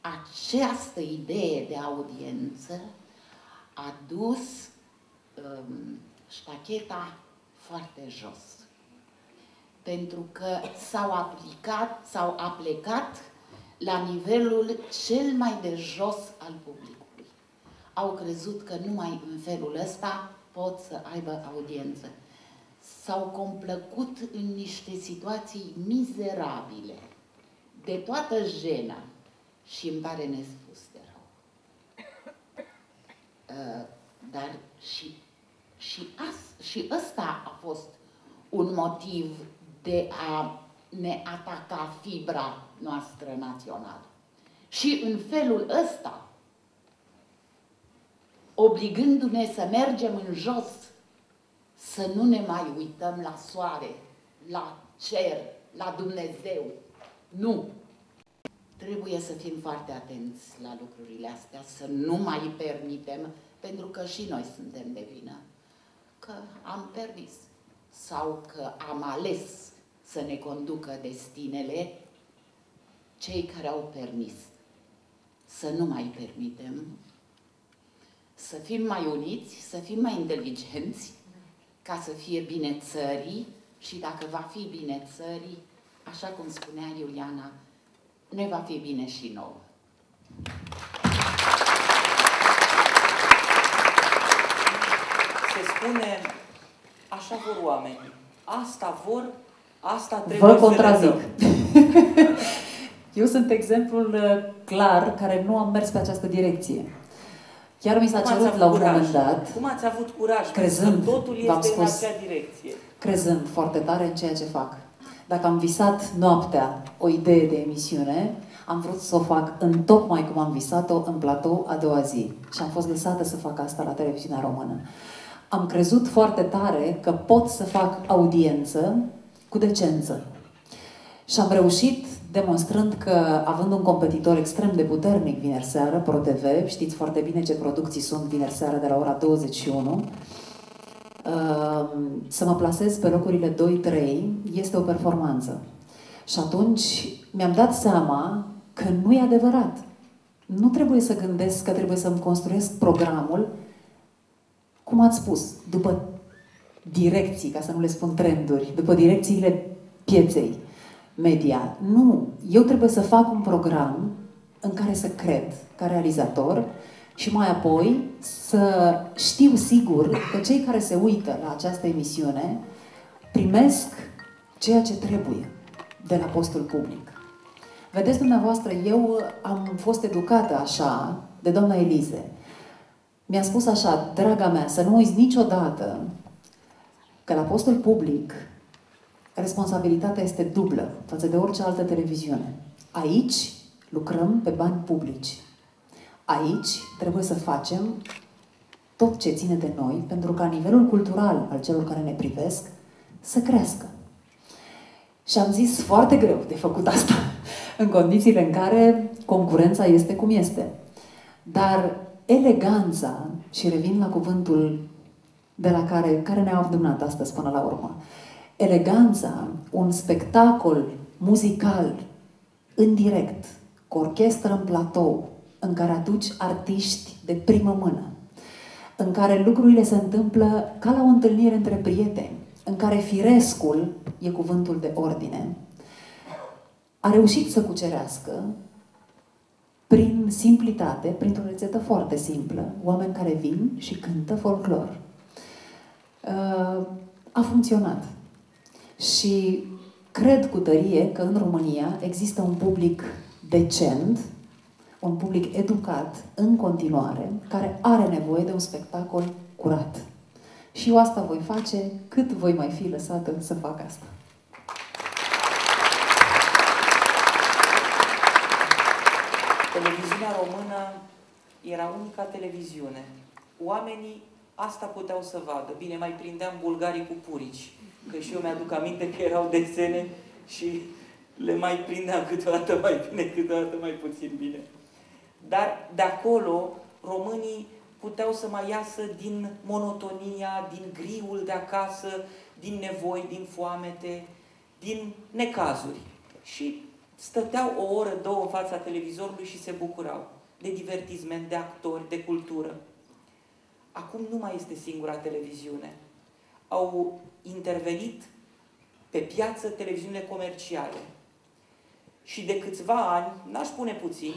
această idee de audiență a dus um, ștacheta foarte jos. Pentru că s-au aplicat, s-au aplicat la nivelul cel mai de jos al publicului. Au crezut că numai în felul ăsta pot să aibă audiență. S-au complăcut în niște situații mizerabile, de toată jena, și îmi pare nespus de rău. Uh, dar și, și, as, și ăsta a fost un motiv de a ne ataca fibra noastră națională. Și în felul ăsta, obligându-ne să mergem în jos, să nu ne mai uităm la soare, la cer, la Dumnezeu. Nu! Trebuie să fim foarte atenți la lucrurile astea, să nu mai permitem, pentru că și noi suntem de vină, că am permis sau că am ales să ne conducă destinele cei care au permis. Să nu mai permitem, să fim mai uniți, să fim mai inteligenți, ca să fie bine țării și dacă va fi bine țării, așa cum spunea Iuliana, ne va fi bine și nouă. Se spune, așa vor oamenii, asta vor, asta trebuie Vă contrazic. Eu sunt exemplul uh, clar care nu am mers pe această direcție. Chiar mi s-a cerut la un curaj? moment dat. Cum ați avut curaj? Crezând, totul este spus, în acea direcție. Crezând foarte tare în ceea ce fac. Dacă am visat noaptea o idee de emisiune, am vrut să o fac în tocmai cum am visat-o în platou a doua zi. Și am fost lăsată să fac asta la televiziunea română. Am crezut foarte tare că pot să fac audiență cu decență. Și am reușit demonstrând că, având un competitor extrem de puternic vineri seară, ProTV, știți foarte bine ce producții sunt vineri seară de la ora 21, să mă plasez pe locurile 2-3 este o performanță. Și atunci mi-am dat seama că nu e adevărat. Nu trebuie să gândesc că trebuie să-mi construiesc programul, cum ați spus, după direcții, ca să nu le spun trenduri, după direcțiile pieței media. Nu. Eu trebuie să fac un program în care să cred ca realizator și mai apoi să știu sigur că cei care se uită la această emisiune primesc ceea ce trebuie de la postul public. Vedeți dumneavoastră, eu am fost educată așa de doamna Elize. Mi-a spus așa, draga mea, să nu uiți niciodată că la postul public responsabilitatea este dublă față de orice altă televiziune. Aici lucrăm pe bani publici. Aici trebuie să facem tot ce ține de noi pentru ca nivelul cultural al celor care ne privesc să crească. Și am zis foarte greu de făcut asta, în condițiile în care concurența este cum este. Dar eleganța, și revin la cuvântul de la care, care ne-a adunat astăzi până la urmă, eleganța, un spectacol muzical în direct, cu orchestră în platou, în care aduci artiști de primă mână, în care lucrurile se întâmplă ca la o întâlnire între prieteni, în care firescul e cuvântul de ordine, a reușit să cucerească prin simplitate, printr-o rețetă foarte simplă, oameni care vin și cântă folclor. Uh, a funcționat. Și cred cu tărie că în România există un public decent, un public educat în continuare, care are nevoie de un spectacol curat. Și eu asta voi face cât voi mai fi lăsată să fac asta. Televiziunea română era unica televiziune. Oamenii asta puteau să vadă. Bine, mai prindeam bulgarii cu purici, că și eu mi-aduc aminte că erau desene și le mai prindeam câteodată mai bine, câteodată mai puțin bine. Dar de acolo, românii puteau să mai iasă din monotonia, din griul de acasă, din nevoi, din foamete, din necazuri. Și stăteau o oră, două în fața televizorului și se bucurau de divertisment, de actori, de cultură. Acum nu mai este singura televiziune. Au intervenit pe piață televiziunile comerciale. Și de câțiva ani, n-aș spune puțin,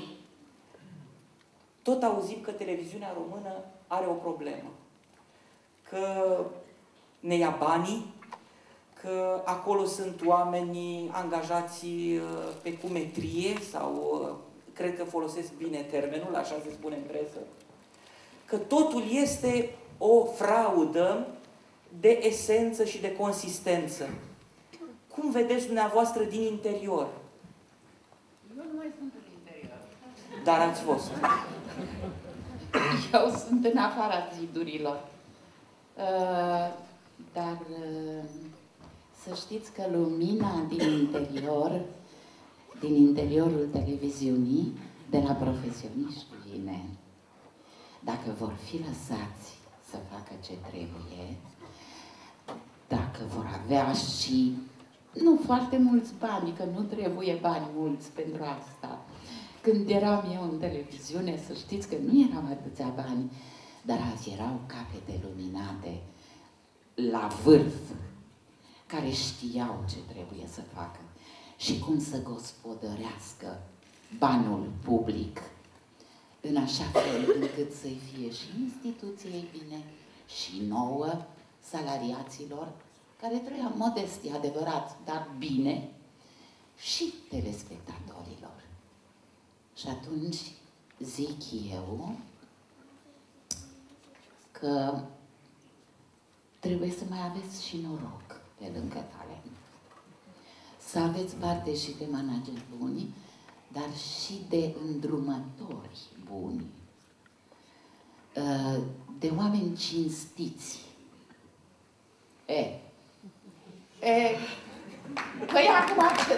tot auzim că televiziunea română are o problemă. Că ne ia banii, că acolo sunt oamenii angajați uh, pe cumetrie sau uh, cred că folosesc bine termenul, așa se spune în presă, că totul este o fraudă de esență și de consistență. Cum vedeți dumneavoastră din interior? Eu nu mai sunt în interior. Dar ați fost. Eu sunt în afara zidurilor. Uh, dar uh, să știți că lumina din interior, din interiorul televiziunii, de la profesioniști vine. Dacă vor fi lăsați să facă ce trebuie, dacă vor avea și nu foarte mulți bani, că nu trebuie bani mulți pentru asta. Când eram eu în televiziune, să știți că nu eram atâția bani, dar azi erau capete luminate la vârf, care știau ce trebuie să facă și cum să gospodărească banul public în așa fel încât să-i fie și instituției bine și nouă salariaților care trăiau modestie adevărat, dar bine, și telespectatorilor. Și atunci zic eu că trebuie să mai aveți și noroc pe lângă talent. Să aveți parte și de manageri buni, dar și de îndrumători buni, uh, de oameni cinstiți. E, e, păi acum ce să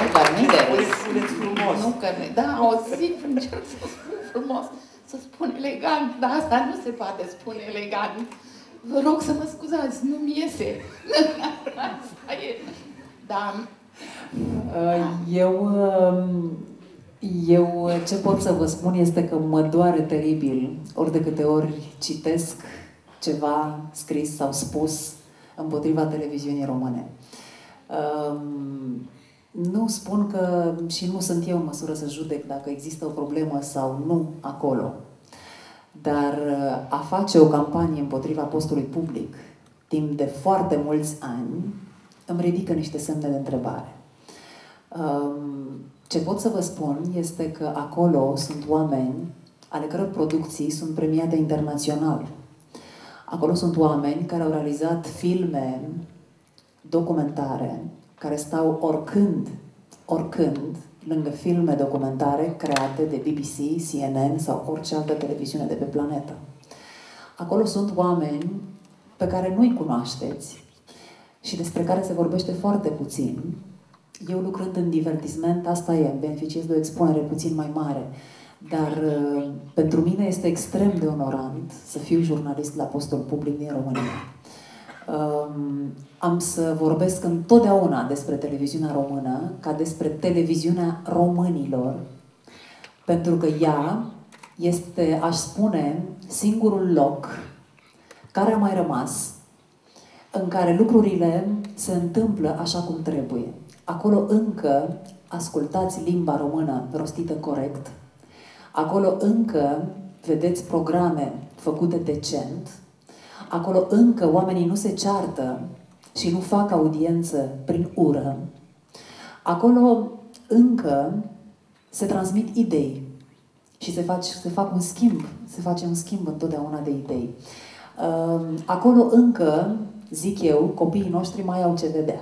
Nu, că nu de râs. Spuneți frumos. Nu că ne, da, o zi încerc să spun frumos, să spun elegant, dar asta nu se poate spune elegant. Vă rog să mă scuzați, nu-mi iese. Asta e. Da. Eu, um, eu ce pot să vă spun este că mă doare teribil ori de câte ori citesc ceva scris sau spus împotriva televiziunii române. Um, nu spun că și nu sunt eu în măsură să judec dacă există o problemă sau nu acolo. Dar uh, a face o campanie împotriva postului public timp de foarte mulți ani îmi ridică niște semne de întrebare. Um, ce pot să vă spun este că acolo sunt oameni ale căror producții sunt premiate internațional. Acolo sunt oameni care au realizat filme documentare, care stau oricând, oricând, lângă filme documentare create de BBC, CNN sau orice altă televiziune de pe planetă. Acolo sunt oameni pe care nu-i cunoașteți și despre care se vorbește foarte puțin. Eu lucrând în divertisment, asta e, beneficiez de o expunere puțin mai mare. Dar uh, pentru mine este extrem de onorant să fiu jurnalist la postul public din România. Um, am să vorbesc întotdeauna despre televiziunea română ca despre televiziunea românilor, pentru că ea este, aș spune, singurul loc care a mai rămas în care lucrurile se întâmplă așa cum trebuie. Acolo încă ascultați limba română rostită corect, acolo încă vedeți programe făcute decent, acolo încă oamenii nu se ceartă și nu fac audiență prin ură, acolo încă se transmit idei și se, face, se fac un schimb, se face un schimb întotdeauna de idei. Ehm, acolo încă, zic eu, copiii noștri mai au ce vedea.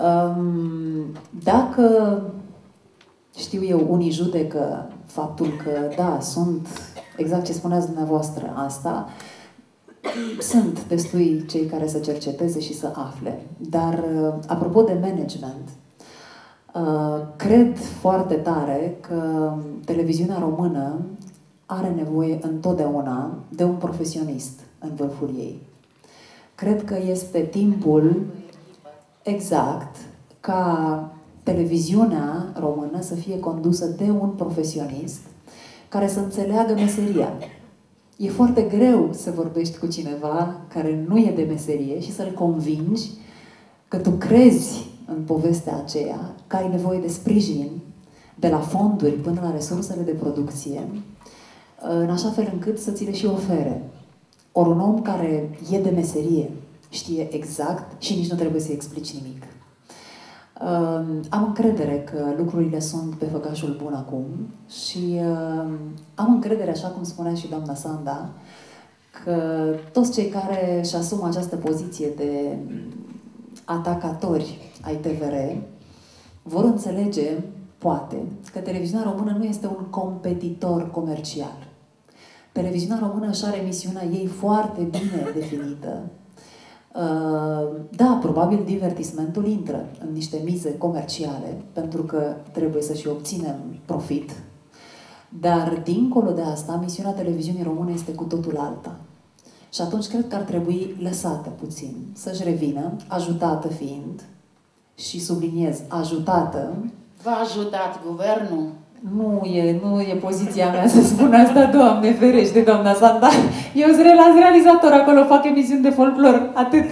Ehm, dacă, știu eu, unii judecă faptul că, da, sunt, exact ce spuneați dumneavoastră, asta, sunt destui cei care să cerceteze și să afle. Dar, apropo de management, Uh, cred foarte tare că televiziunea română are nevoie întotdeauna de un profesionist în vârful ei. Cred că este timpul exact ca televiziunea română să fie condusă de un profesionist care să înțeleagă meseria. E foarte greu să vorbești cu cineva care nu e de meserie și să-l convingi că tu crezi în povestea aceea, că ai nevoie de sprijin, de la fonduri până la resursele de producție, în așa fel încât să ți le și ofere. Ori un om care e de meserie știe exact și nici nu trebuie să-i explici nimic. Am încredere că lucrurile sunt pe făgașul bun acum și am încredere, așa cum spunea și doamna Sanda, că toți cei care își asumă această poziție de atacatori ai TVR vor înțelege, poate, că televiziunea română nu este un competitor comercial. Televiziunea română își are misiunea ei foarte bine definită. Uh, da, probabil divertismentul intră în niște mize comerciale, pentru că trebuie să și obținem profit. Dar, dincolo de asta, misiunea televiziunii române este cu totul alta. Și atunci cred că ar trebui lăsată puțin, să-și revină, ajutată fiind, și subliniez, ajutată. V-a ajutat guvernul? Nu e, nu e poziția mea să spun asta, Doamne ferește, doamna Sanda. Eu sunt realizator acolo, fac emisiuni de folclor, atât.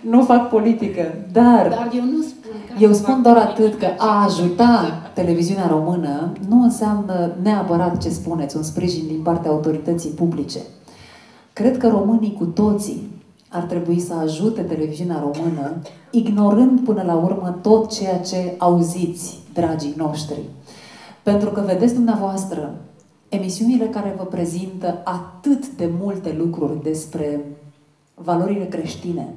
nu fac politică, dar... Dar eu nu spun Eu spun doar atât că a ajuta televiziunea română nu înseamnă neapărat ce spuneți, un sprijin din partea autorității publice. Cred că românii cu toții ar trebui să ajute televiziunea română, ignorând până la urmă tot ceea ce auziți, dragii noștri. Pentru că vedeți dumneavoastră, emisiunile care vă prezintă atât de multe lucruri despre valorile creștine,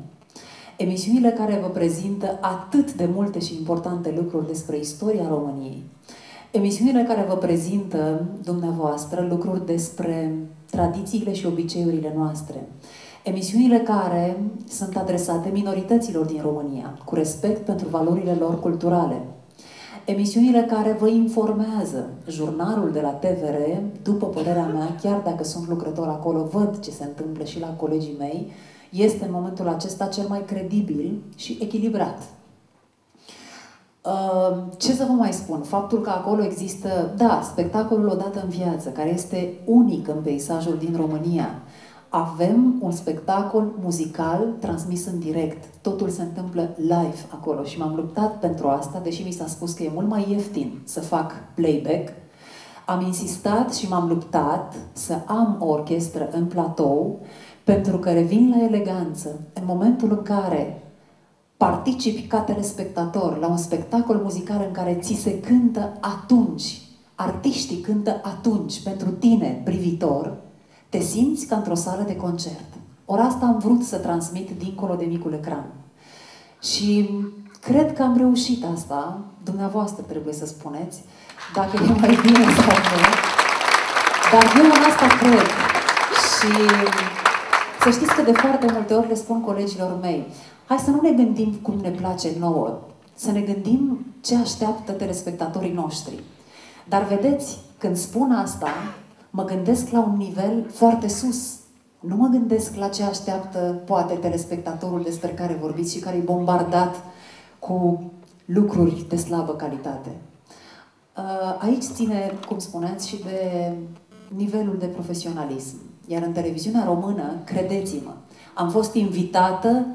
emisiunile care vă prezintă atât de multe și importante lucruri despre istoria României, emisiunile care vă prezintă dumneavoastră lucruri despre tradițiile și obiceiurile noastre, Emisiunile care sunt adresate minorităților din România, cu respect pentru valorile lor culturale. Emisiunile care vă informează. Jurnalul de la TVR, după părerea mea, chiar dacă sunt lucrător acolo, văd ce se întâmplă și la colegii mei, este în momentul acesta cel mai credibil și echilibrat. Uh, ce să vă mai spun? Faptul că acolo există, da, spectacolul odată în viață, care este unic în peisajul din România, avem un spectacol muzical transmis în direct. Totul se întâmplă live acolo și m-am luptat pentru asta, deși mi s-a spus că e mult mai ieftin să fac playback. Am insistat și m-am luptat să am o orchestră în platou, pentru că revin la eleganță. În momentul în care participi ca telespectator la un spectacol muzical în care ți se cântă atunci, artiștii cântă atunci pentru tine, privitor, te simți ca într-o sală de concert. Ori asta am vrut să transmit dincolo de micul ecran. Și cred că am reușit asta, dumneavoastră trebuie să spuneți, dacă e mai bine sau nu. Dar eu în asta cred. Și să știți că de foarte multe ori le spun colegilor mei, hai să nu ne gândim cum ne place nouă, să ne gândim ce așteaptă telespectatorii noștri. Dar vedeți, când spun asta, mă gândesc la un nivel foarte sus. Nu mă gândesc la ce așteaptă, poate, telespectatorul despre care vorbiți și care e bombardat cu lucruri de slabă calitate. Uh, aici ține, cum spuneați, și de nivelul de profesionalism. Iar în televiziunea română, credeți-mă, am fost invitată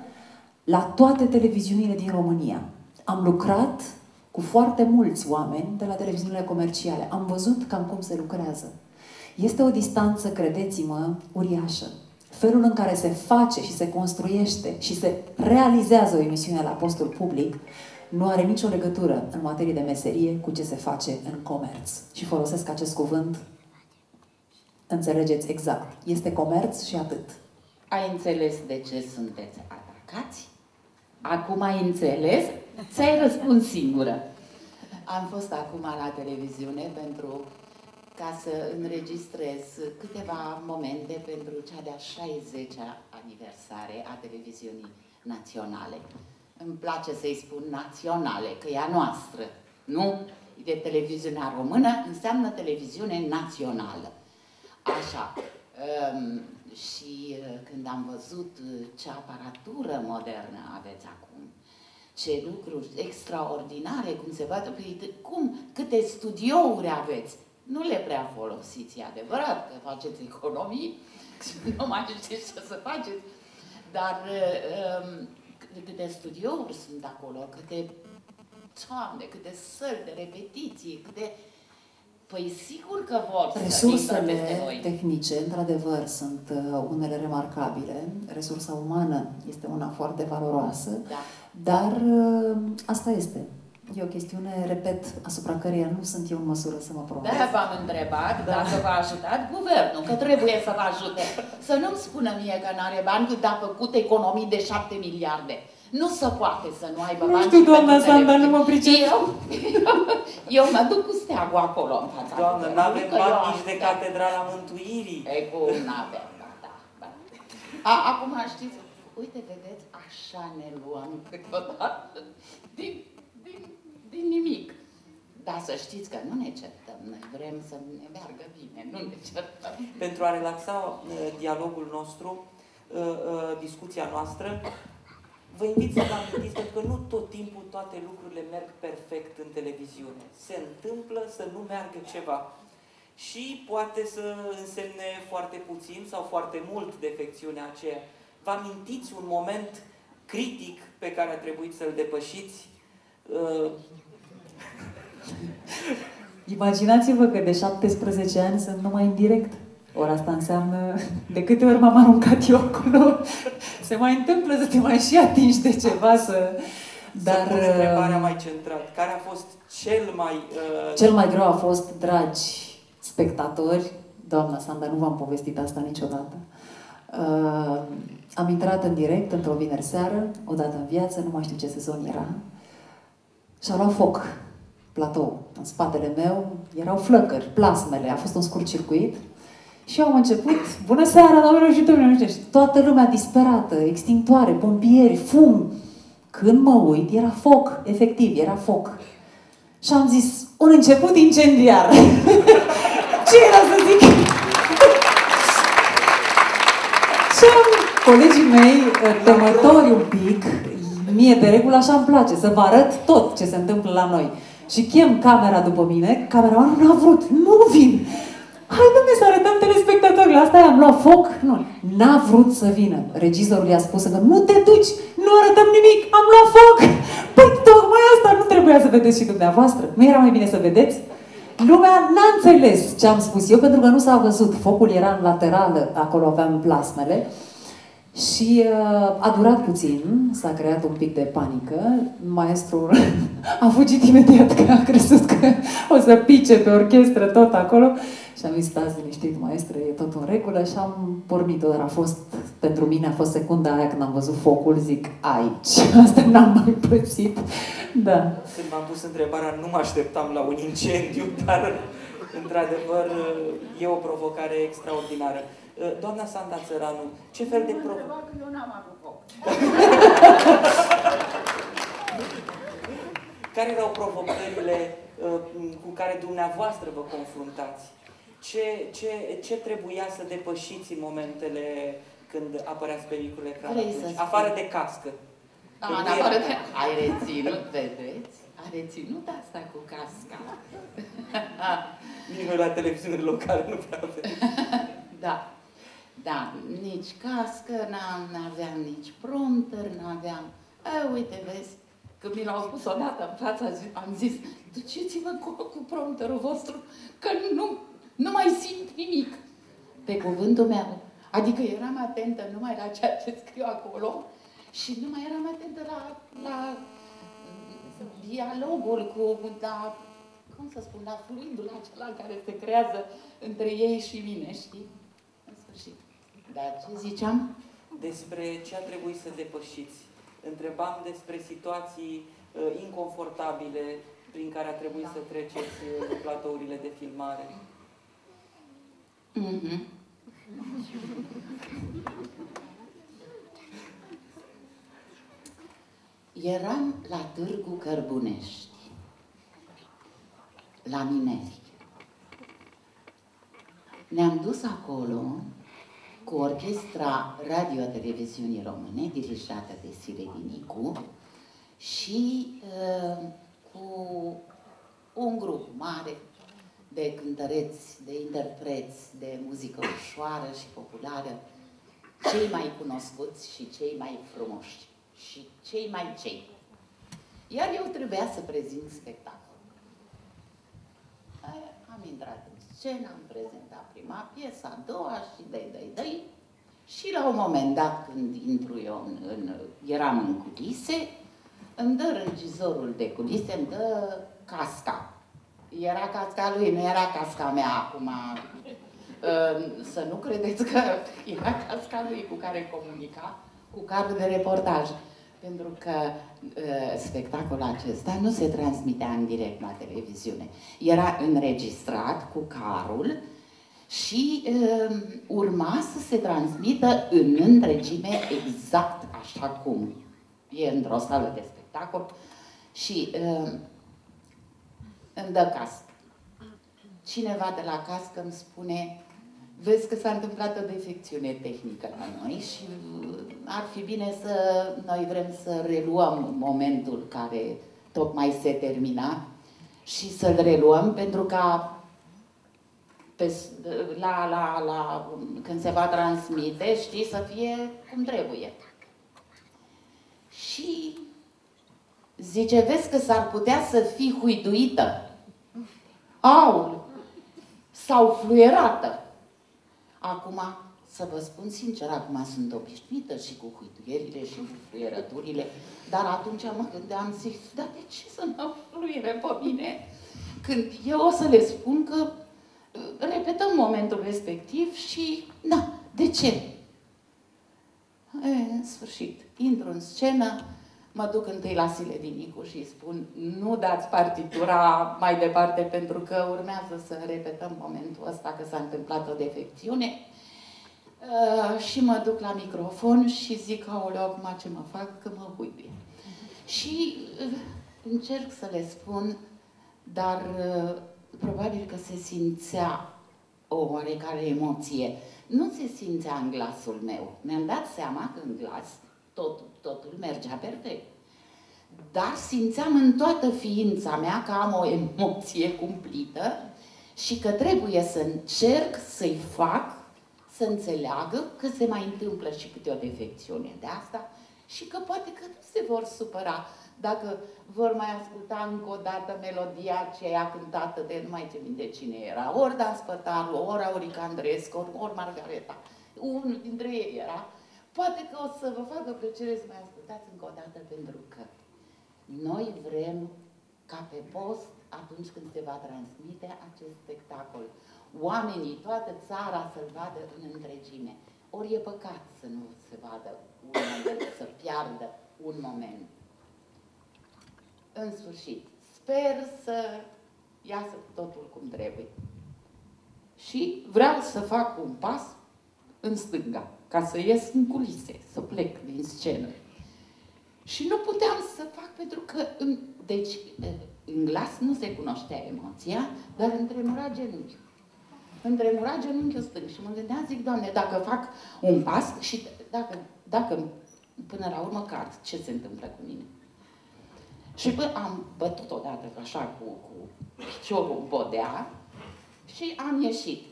la toate televiziunile din România. Am lucrat cu foarte mulți oameni de la televiziunile comerciale. Am văzut cam cum se lucrează. Este o distanță, credeți-mă, uriașă. Felul în care se face și se construiește și se realizează o emisiune la postul public nu are nicio legătură în materie de meserie cu ce se face în comerț. Și folosesc acest cuvânt, înțelegeți exact. Este comerț și atât. Ai înțeles de ce sunteți atacați? Acum ai înțeles? Ți-ai răspuns singură. Am fost acum la televiziune pentru ca să înregistrez câteva momente pentru cea de-a 60-a aniversare a televiziunii naționale. Îmi place să-i spun naționale, că e a noastră, nu? De televiziunea română înseamnă televiziune națională. Așa. Um, și uh, când am văzut uh, ce aparatură modernă aveți acum, ce lucruri extraordinare, cum se poate, păi, cum, câte studiouri aveți, nu le prea folosiți, e adevărat că faceți economii, nu mai știți ce să faceți, dar um, câte studiouri sunt acolo, câte, doamne, câte săli de repetiții, câte Păi sigur că vor Resursele tehnice, într-adevăr, sunt uh, unele remarcabile. Resursa umană este una foarte valoroasă, da. dar uh, asta este. E o chestiune, repet, asupra căreia nu sunt eu în măsură să mă pronunț. Da, v-am întrebat da. dacă v-a ajutat guvernul, că trebuie să vă ajute. Să nu-mi spună mie că nu are bani cât a făcut economii de 7 miliarde. Nu se poate să nu aibă nu bani. Nu știu, doamna Sanda, nu mă pricep. Eu, eu mă duc cu steagul acolo în fața. Doamnă, nu avem bani nici de catedrala Mântuirii. E cum n-avem, da, da. da. A, acum știți, uite, vedeți, așa ne luăm câteodată din, din, din nimic. Dar să știți că nu ne certăm, noi vrem să ne meargă bine, nu ne certăm. Pentru a relaxa uh, dialogul nostru, uh, uh, discuția noastră, Vă invit să vă amintiți, pentru că nu tot timpul toate lucrurile merg perfect în televiziune. Se întâmplă să nu meargă ceva. Și poate să însemne foarte puțin sau foarte mult defecțiunea aceea. Vă amintiți un moment critic pe care a trebuit să-l depășiți? Uh... Imaginați-vă că de 17 ani sunt numai în direct. Ori asta înseamnă, de câte ori m-am aruncat eu acolo, se mai întâmplă să te mai și atingi de ceva, să... Dar... Să întrebarea uh, mai centrat. Care a fost cel mai... Uh... Cel mai greu a fost, dragi spectatori, doamna Sanda, nu v-am povestit asta niciodată, uh, am intrat în direct într-o vineri seară, odată în viață, nu mai știu ce sezon era, și a luat foc platou. În spatele meu erau flăcări, plasmele, a fost un scurt circuit și au început, bună seara, doamnelor și domnilor, și toată lumea disperată, extintoare, pompieri, fum. Când mă uit, era foc, efectiv, era foc. Și am zis, un început incendiar. Ce era să zic? și am, colegii mei, temători un pic, mie de regulă așa îmi place, să vă arăt tot ce se întâmplă la noi. Și chem camera după mine, cameramanul nu a vrut, nu vin. Hai, domne, să arătăm telespectatorilor. Asta am luat foc. Nu. N-a vrut să vină. Regizorul i-a spus că nu te duci, nu arătăm nimic, am luat foc. Păi, tocmai asta nu trebuia să vedeți și dumneavoastră. Nu era mai bine să vedeți? Lumea n-a înțeles ce am spus eu, pentru că nu s-a văzut. Focul era în laterală, acolo aveam plasmele. Și uh, a durat puțin, s-a creat un pic de panică. Maestrul a fugit imediat că a crezut că o să pice pe orchestră tot acolo Și am zis, stați liniștit, maestre, e tot în regulă și am pornit. Dar a fost, pentru mine a fost secunda aia când am văzut focul, zic, aici. Asta n-am mai pățit. Da. Când m-am pus întrebarea, nu mă așteptam la un incendiu, dar într-adevăr e o provocare extraordinară. Doamna Sanda Țăranu, ce fel de provocare? Eu n-am avut foc. Care erau provocările uh, cu care dumneavoastră vă confruntați? Ce, ce, ce trebuia să depășiți în momentele când apăreați pericolele ecranului? Afară de cască. Da, în afară de... Ai reținut, vedeți? A reținut asta cu casca. Nici noi la televiziune locale nu prea avem. da. Da, nici cască, n-aveam nici prompter, n-aveam... uite, vezi, când mi l-au pus odată în fața, am zis, duceți-vă cu, cu prompterul vostru, că nu, nu mai simt nimic. Pe cuvântul meu. Adică eram atentă numai la ceea ce scriu acolo și nu mai eram atentă la, la dialogul cu, la, cum să spun, la fluidul acela care se creează între ei și mine, știi? În sfârșit. Dar ce ziceam? Despre ce a trebuit să depășiți întrebam despre situații uh, inconfortabile prin care a trebuit da. să treceți uh, platourile de filmare. Mm-hmm. Eram la Târgu Cărbunești, la Mineri. Ne-am dus acolo cu orchestra Radio-Televiziunii Române, dirijată de Sile Dinicu, și uh, cu un grup mare de cântăreți, de interpreți, de muzică ușoară și populară, cei mai cunoscuți și cei mai frumoși și cei mai cei. Iar eu trebuia să prezint spectacol. Am intrat în scenă, am prezentat prima piesă, a doua și dai, dai, dai. Și la un moment dat, când intru eu în, în eram în culise, îmi dă regizorul de culise, îmi dă casca. Era casca lui, nu era casca mea acum. Să nu credeți că era casca lui cu care comunica, cu cardul de reportaj pentru că uh, spectacolul acesta nu se transmitea în direct la televiziune. Era înregistrat cu carul și uh, urma să se transmită în întregime exact așa cum e într-o sală de spectacol și uh, îmi dă cască. Cineva de la cască îmi spune vezi că s-a întâmplat o defecțiune tehnică la noi și uh, ar fi bine să noi vrem să reluăm momentul care tocmai se termina și să-l reluăm pentru ca pe, la, la, la, când se va transmite, știi, să fie cum trebuie. Și zice, vezi că s-ar putea să fii huiduită. Aul! Sau fluierată. Acum, să vă spun sincer, acum sunt obișnuită și cu huituierile și cu fluierăturile, dar atunci mă gândeam, zic, dar de ce să mă fluiere pe mine? Când eu o să le spun că uh, repetăm momentul respectiv și, da, de ce? E, în sfârșit, intru în scenă, mă duc întâi la Sile Dinicu și îi spun nu dați partitura mai departe pentru că urmează să repetăm momentul ăsta că s-a întâmplat o defecțiune. Uh, și mă duc la microfon și zic, aoleu, acum ce mă fac, că mă uibi. Și uh, încerc să le spun, dar uh, probabil că se simțea o oarecare emoție. Nu se simțea în glasul meu. Mi-am dat seama că în glas tot, totul mergea perfect. Dar simțeam în toată ființa mea că am o emoție cumplită și că trebuie să încerc să-i fac să înțeleagă că se mai întâmplă și câte o defecțiune de asta și că poate că nu se vor supăra dacă vor mai asculta încă o dată melodia aceea cântată de nu mai ce minte cine era, ori Dan Spătaru, ori Aurica Andreescu, ori, ori Margareta. Unul dintre ei era Poate că o să vă facă plăcere să mai ascultați încă o dată, pentru că noi vrem ca pe post, atunci când se va transmite acest spectacol, oamenii, toată țara să-l vadă în întregime. Ori e păcat să nu se vadă un moment, să piardă un moment. În sfârșit, sper să iasă totul cum trebuie. Și vreau să fac un pas în stânga, ca să ies în culise, să plec din scenă. Și nu puteam să fac pentru că, în, deci, în glas nu se cunoștea emoția, dar îmi tremura genunchiul. Îmi tremura genunchiul stâng și mă gândeam, zic, Doamne, dacă fac un pas și dacă, dacă până la urmă cad, ce se întâmplă cu mine? Și bă, am bătut odată așa cu, cu piciorul bodea și am ieșit.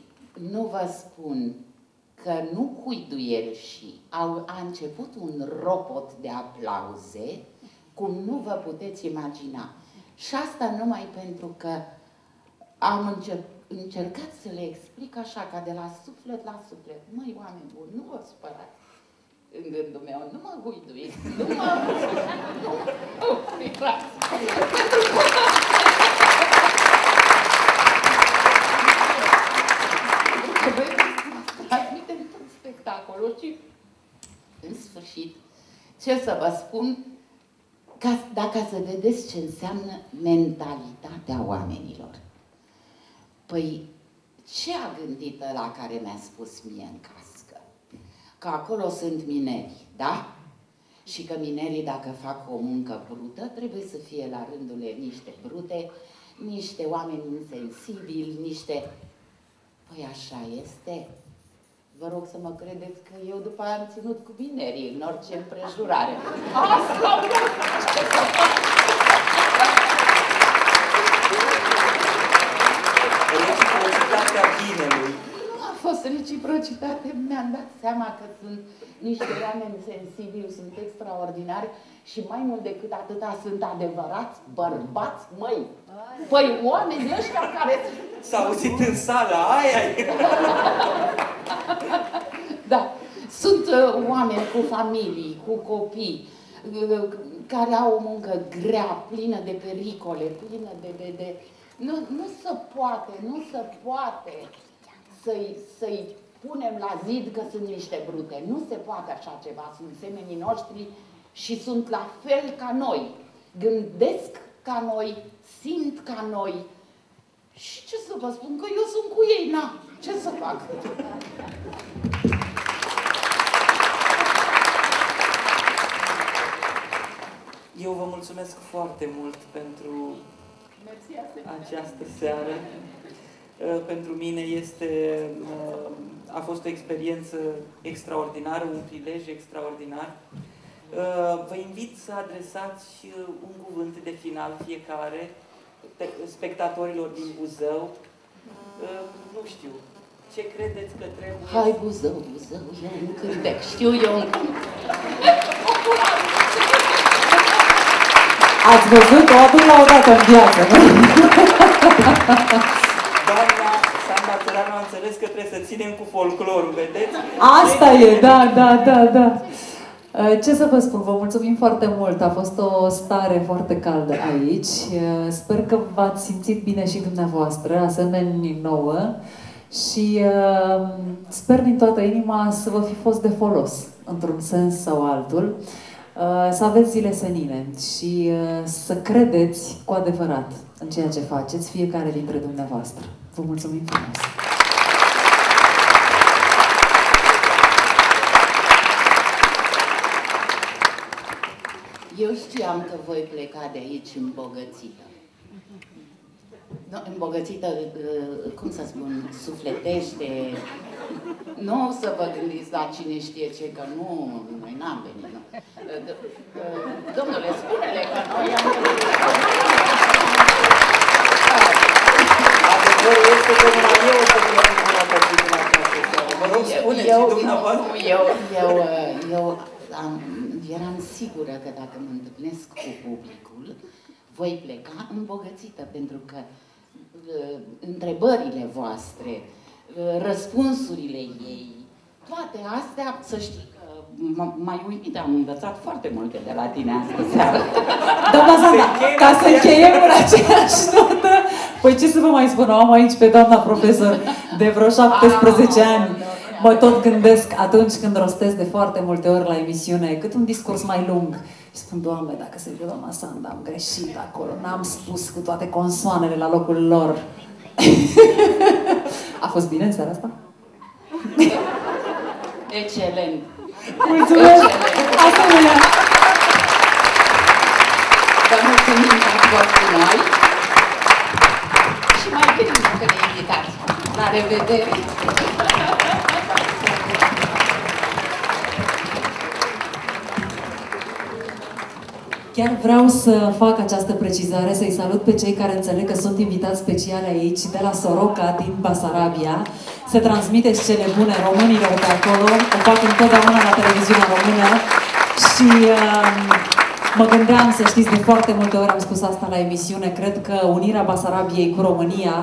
Nu vă spun că nu cuiduiel și au, a început un ropot de aplauze, cum nu vă puteți imagina. Și asta numai pentru că am încep, încercat să le explic așa, ca de la suflet la suflet. Măi, oameni buni, nu vă supărați în gândul meu, nu mă guiduiți, nu mă... nu, nu, spectacolul și, în sfârșit, ce să vă spun, ca, dacă să vedeți ce înseamnă mentalitatea oamenilor. Păi, ce a gândit la care mi-a spus mie în cască? Că acolo sunt mineri, da? Și că minerii, dacă fac o muncă brută, trebuie să fie la rândul ei niște brute, niște oameni insensibili, niște... Păi așa este. Vă rog să mă credeți că eu după aia am ținut cu minerii în orice împrejurare. Asta ce să fac? Reciprocitatea binelui. Nu a fost reciprocitate, mi-am dat seama că sunt niște oameni sensibili, sunt extraordinari și mai mult decât atâta sunt adevărați bărbați, măi. Păi oamenii ăștia care... S-a auzit în sala aia. Da. Sunt uh, oameni cu familii, cu copii, uh, care au o muncă grea, plină de pericole, plină de... de, de... Nu, nu se poate, nu se poate să-i, să-i punem la zid că sunt niște brute. Nu se poate așa ceva. Sunt semenii noștri și sunt la fel ca noi. Gândesc ca noi, simt ca noi. Și ce să vă spun? Că eu sunt cu ei, na. Ce să fac? Eu vă mulțumesc foarte mult pentru această seară. Uh, pentru mine este, uh, a fost o experiență extraordinară, un prilej extraordinar. Uh, vă invit să adresați un cuvânt de final fiecare spectatorilor din Buzău. Nu știu, ce credeți că trebuie... Hai Buzău, Buzău, e un cântec, știu eu un cântec. Ați văzut o aduc la o dată în viață, nu? Doamna Sanda Țăranu a înțeles că trebuie să ținem cu folclorul, vedeți? Asta e, da, da, da, da. Uh, ce să vă spun, vă mulțumim foarte mult, a fost o stare foarte caldă aici. Uh, sper că v-ați simțit bine și dumneavoastră, asemenea nouă. Și uh, sper din toată inima să vă fi fost de folos, într-un sens sau altul. Uh, să aveți zile senine și uh, să credeți cu adevărat în ceea ce faceți fiecare dintre dumneavoastră. Vă mulțumim frumos! Eu știam că voi pleca de aici îmbogățită. Nu, îmbogățită, uh, cum să spun, sufletește. Nu o să vă gândiți la cine știe ce, că nu, noi n-am venit. Nu. Uh, uh, domnule, spune-le că noi am venit. Adevărul este că numai eu o să vă îmbunătățit în această seară. Vă rog, spuneți eu, dumneavoastră. Eu, eu, eu am, eram sigură că dacă mă întâlnesc cu publicul, voi pleca îmbogățită, pentru că Uh, întrebările voastre, uh, răspunsurile ei, toate astea, să știi că mai uimit, am învățat foarte multe de la tine astăzi seara. Doamna Sanda, ca să încheiem în aceeași notă, Păi ce să vă mai spun, am aici pe doamna profesor de vreo 17 ani. Mă tot gândesc atunci când rostesc de foarte multe ori la emisiune, cât un discurs mai lung. Și spun, Doamne, dacă se vede doamna Sanda, am greșit acolo, n-am spus cu toate consoanele la locul lor. A fost bine în seara asta? Excelent! Mulțumesc! Asta e Vă mulțumim că ați fost cu noi și mai bine că ne invitați. La revedere! Chiar vreau să fac această precizare, să-i salut pe cei care înțeleg că sunt invitați speciale aici, de la Soroca, din Basarabia. Se transmiteți cele bune românilor de acolo, o fac întotdeauna la televiziunea română și uh, mă gândeam, să știți, de foarte multe ori am spus asta la emisiune, cred că unirea Basarabiei cu România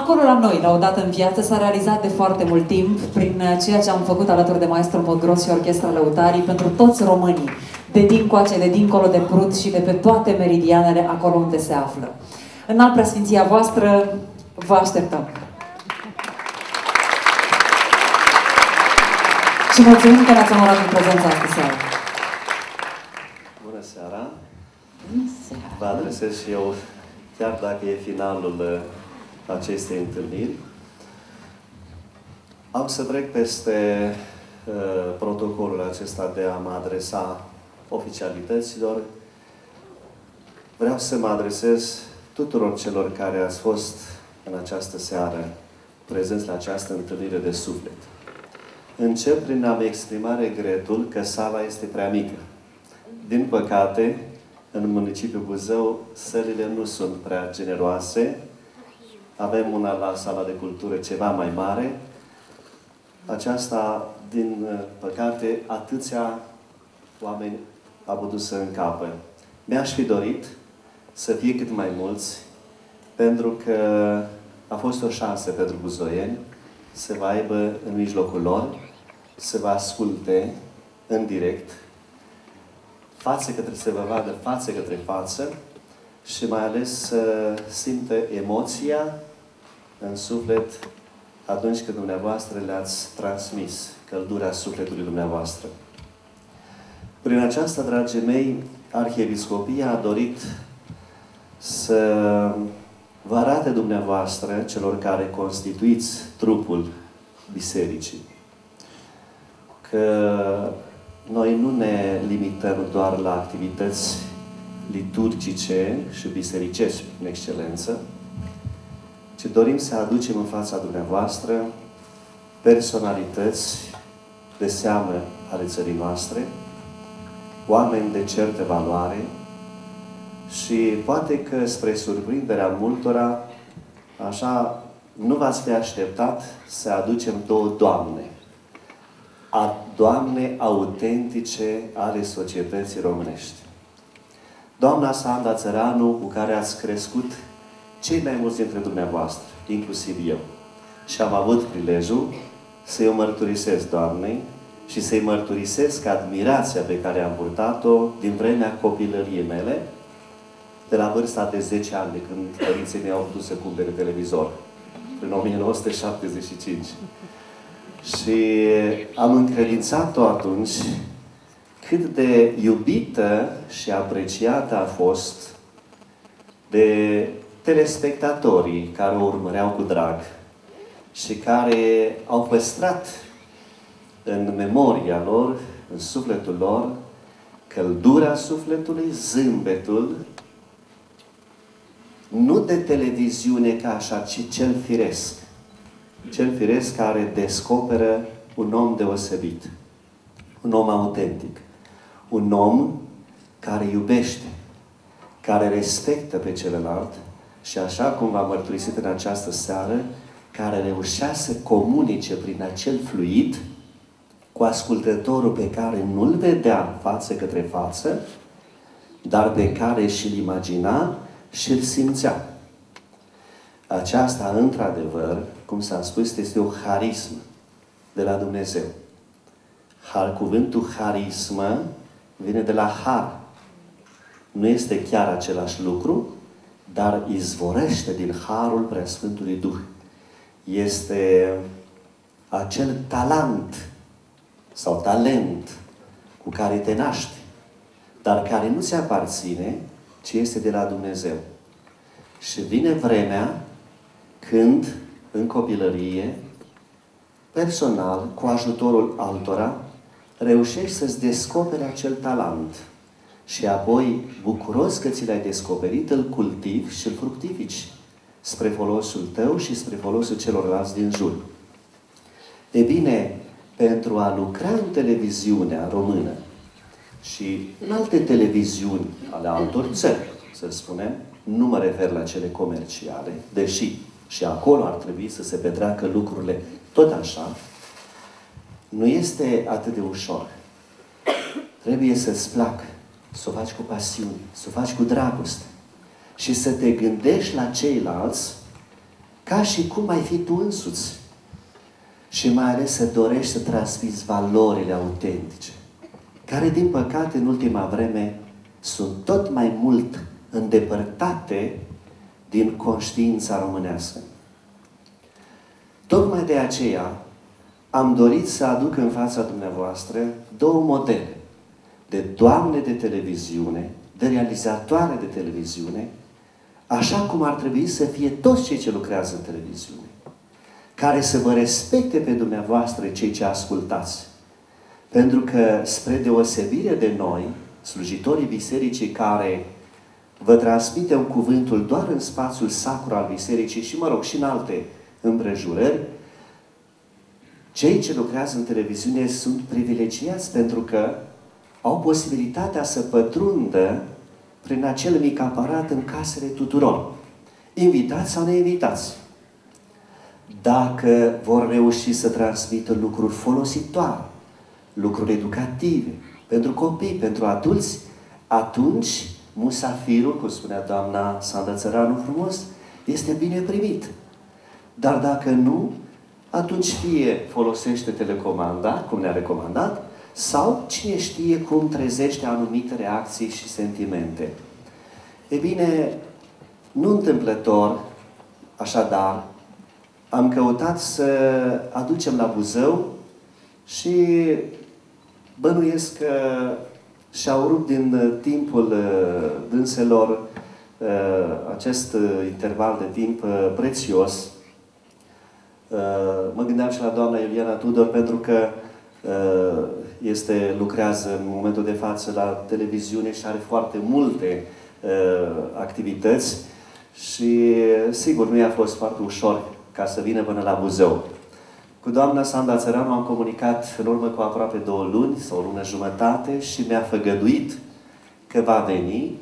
Acolo la noi, la o dată în viață, s-a realizat de foarte mult timp prin ceea ce am făcut alături de Maestru Modgros și Orchestra Lăutarii pentru toți românii de dincoace, de dincolo de Prut și de pe toate meridianele acolo unde se află. În alt preasfinția voastră, vă așteptăm! Și mulțumim că ne-ați onorat cu prezența astă seară. Bună seara! Bună seara! Vă adresez și eu, chiar dacă e finalul uh, acestei întâlniri, am să trec peste uh, protocolul acesta de a mă adresa oficialităților, vreau să mă adresez tuturor celor care ați fost în această seară prezenți la această întâlnire de suflet. Încep prin a-mi exprima regretul că sala este prea mică. Din păcate, în municipiul Buzău, sălile nu sunt prea generoase. Avem una la sala de cultură ceva mai mare. Aceasta, din păcate, atâția oameni a putut să încapă. Mi-aș fi dorit să fie cât mai mulți, pentru că a fost o șansă pentru buzoieni să vă aibă în mijlocul lor, să vă asculte în direct, față către să vă vadă față către față și mai ales să simtă emoția în suflet atunci când dumneavoastră le-ați transmis căldura sufletului dumneavoastră. Prin aceasta, dragii mei, Arhiepiscopia a dorit să vă arate dumneavoastră, celor care constituiți trupul bisericii, că noi nu ne limităm doar la activități liturgice și bisericești în excelență, ci dorim să aducem în fața dumneavoastră personalități de seamă ale țării noastre, oameni de certă valoare și poate că spre surprinderea multora, așa, nu v-ați fi așteptat să aducem două doamne. A doamne autentice ale societății românești. Doamna Sanda Țăranu, cu care ați crescut cei mai mulți dintre dumneavoastră, inclusiv eu. Și am avut prilejul să-i o mărturisesc Doamnei și să-i mărturisesc admirația pe care am purtat-o din vremea copilăriei mele, de la vârsta de 10 ani, de când părinții mei au putut să cumpere televizor, în 1975. Și am încredințat-o atunci cât de iubită și apreciată a fost de telespectatorii care o urmăreau cu drag și care au păstrat în memoria lor, în sufletul lor, căldura sufletului, zâmbetul, nu de televiziune ca așa, ci cel firesc. Cel firesc care descoperă un om deosebit, un om autentic, un om care iubește, care respectă pe celălalt și așa cum v-am mărturisit în această seară, care reușea să comunice prin acel fluid cu ascultătorul pe care nu-l vedea față către față, dar pe care și-l imagina și îl simțea. Aceasta, într-adevăr, cum s-a spus, este o harismă de la Dumnezeu. Har, cuvântul harismă vine de la har. Nu este chiar același lucru, dar izvorește din Harul Preasfântului Duh. Este acel talent sau talent cu care te naști, dar care nu ți aparține, ci este de la Dumnezeu. Și vine vremea când, în copilărie, personal, cu ajutorul altora, reușești să-ți descoperi acel talent. Și apoi, bucuros că ți l-ai descoperit, îl cultivi și îl fructifici spre folosul tău și spre folosul celorlalți din jur. E bine, pentru a lucra în televiziunea română și în alte televiziuni ale altor țări, să spunem, nu mă refer la cele comerciale, deși și acolo ar trebui să se petreacă lucrurile tot așa, nu este atât de ușor. Trebuie să-ți placă, să o faci cu pasiune, să o faci cu dragoste și să te gândești la ceilalți ca și cum ai fi tu însuți. Și mai ales să dorești să transmiți valorile autentice, care, din păcate, în ultima vreme, sunt tot mai mult îndepărtate din conștiința românească. Tocmai de aceea am dorit să aduc în fața dumneavoastră două modele de doamne de televiziune, de realizatoare de televiziune, așa cum ar trebui să fie toți cei ce lucrează în televiziune, care să vă respecte pe dumneavoastră cei ce ascultați. Pentru că, spre deosebire de noi, slujitorii bisericii care vă transmitem cuvântul doar în spațiul sacru al bisericii și, mă rog, și în alte împrejurări, cei ce lucrează în televiziune sunt privilegiați pentru că au posibilitatea să pătrundă prin acel mic aparat în casele tuturor. Invitați sau neinvitați. Dacă vor reuși să transmită lucruri folositoare, lucruri educative, pentru copii, pentru adulți, atunci musafirul, cum spunea doamna Sandra Țăranu frumos, este bine primit. Dar dacă nu, atunci fie folosește telecomanda, cum ne-a recomandat, sau cine știe cum trezește anumite reacții și sentimente. E bine, nu întâmplător, așadar, am căutat să aducem la Buzău și bănuiesc că și-au rupt din timpul dânselor acest interval de timp prețios Uh, mă gândeam și la doamna Iuliana Tudor pentru că uh, este, lucrează în momentul de față la televiziune și are foarte multe uh, activități și sigur nu i-a fost foarte ușor ca să vină până la muzeu. Cu doamna Sanda Țăranu am comunicat în urmă cu aproape două luni sau o lună jumătate și mi-a făgăduit că va veni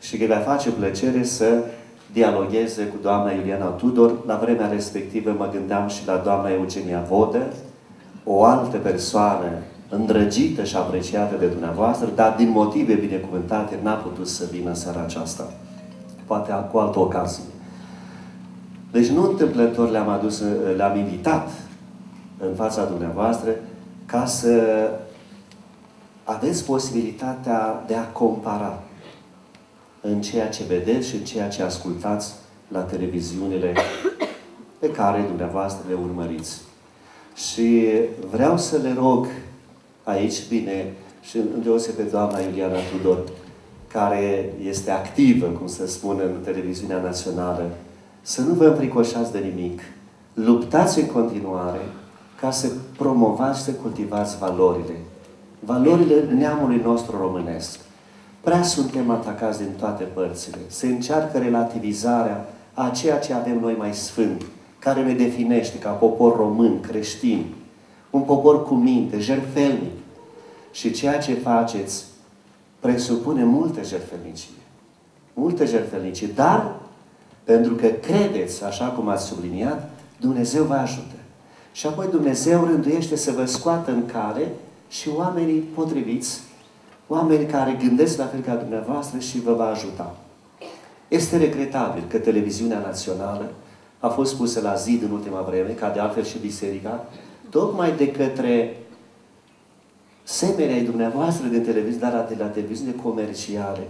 și că va face plăcere să dialogheze cu doamna Iuliana Tudor. La vremea respectivă mă gândeam și la doamna Eugenia Vodă, o altă persoană îndrăgită și apreciată de dumneavoastră, dar din motive binecuvântate n-a putut să vină seara aceasta. Poate cu altă ocazie. Deci nu întâmplător le-am adus, le-am invitat în fața dumneavoastră ca să aveți posibilitatea de a compara în ceea ce vedeți și în ceea ce ascultați la televiziunile pe care dumneavoastră le urmăriți. Și vreau să le rog aici, bine, și în deoseb pe doamna Iuliana Tudor, care este activă, cum se spune, în televiziunea națională, să nu vă înfricoșați de nimic. Luptați în continuare ca să promovați și să cultivați valorile. Valorile neamului nostru românesc. Prea suntem atacați din toate părțile. Se încearcă relativizarea a ceea ce avem noi mai sfânt, care ne definește ca popor român, creștin, un popor cu minte, jertfelnic. Și ceea ce faceți presupune multe jertfelnicie. Multe jertfelnicie. Dar, pentru că credeți, așa cum ați subliniat, Dumnezeu vă ajută. Și apoi Dumnezeu rânduiește să vă scoată în cale și oamenii potriviți oameni care gândesc la fel ca dumneavoastră și vă va ajuta. Este regretabil că televiziunea națională a fost pusă la zid în ultima vreme, ca de altfel și biserica, tocmai de către semenea dumneavoastră de televiziune, dar de la televiziune comerciale.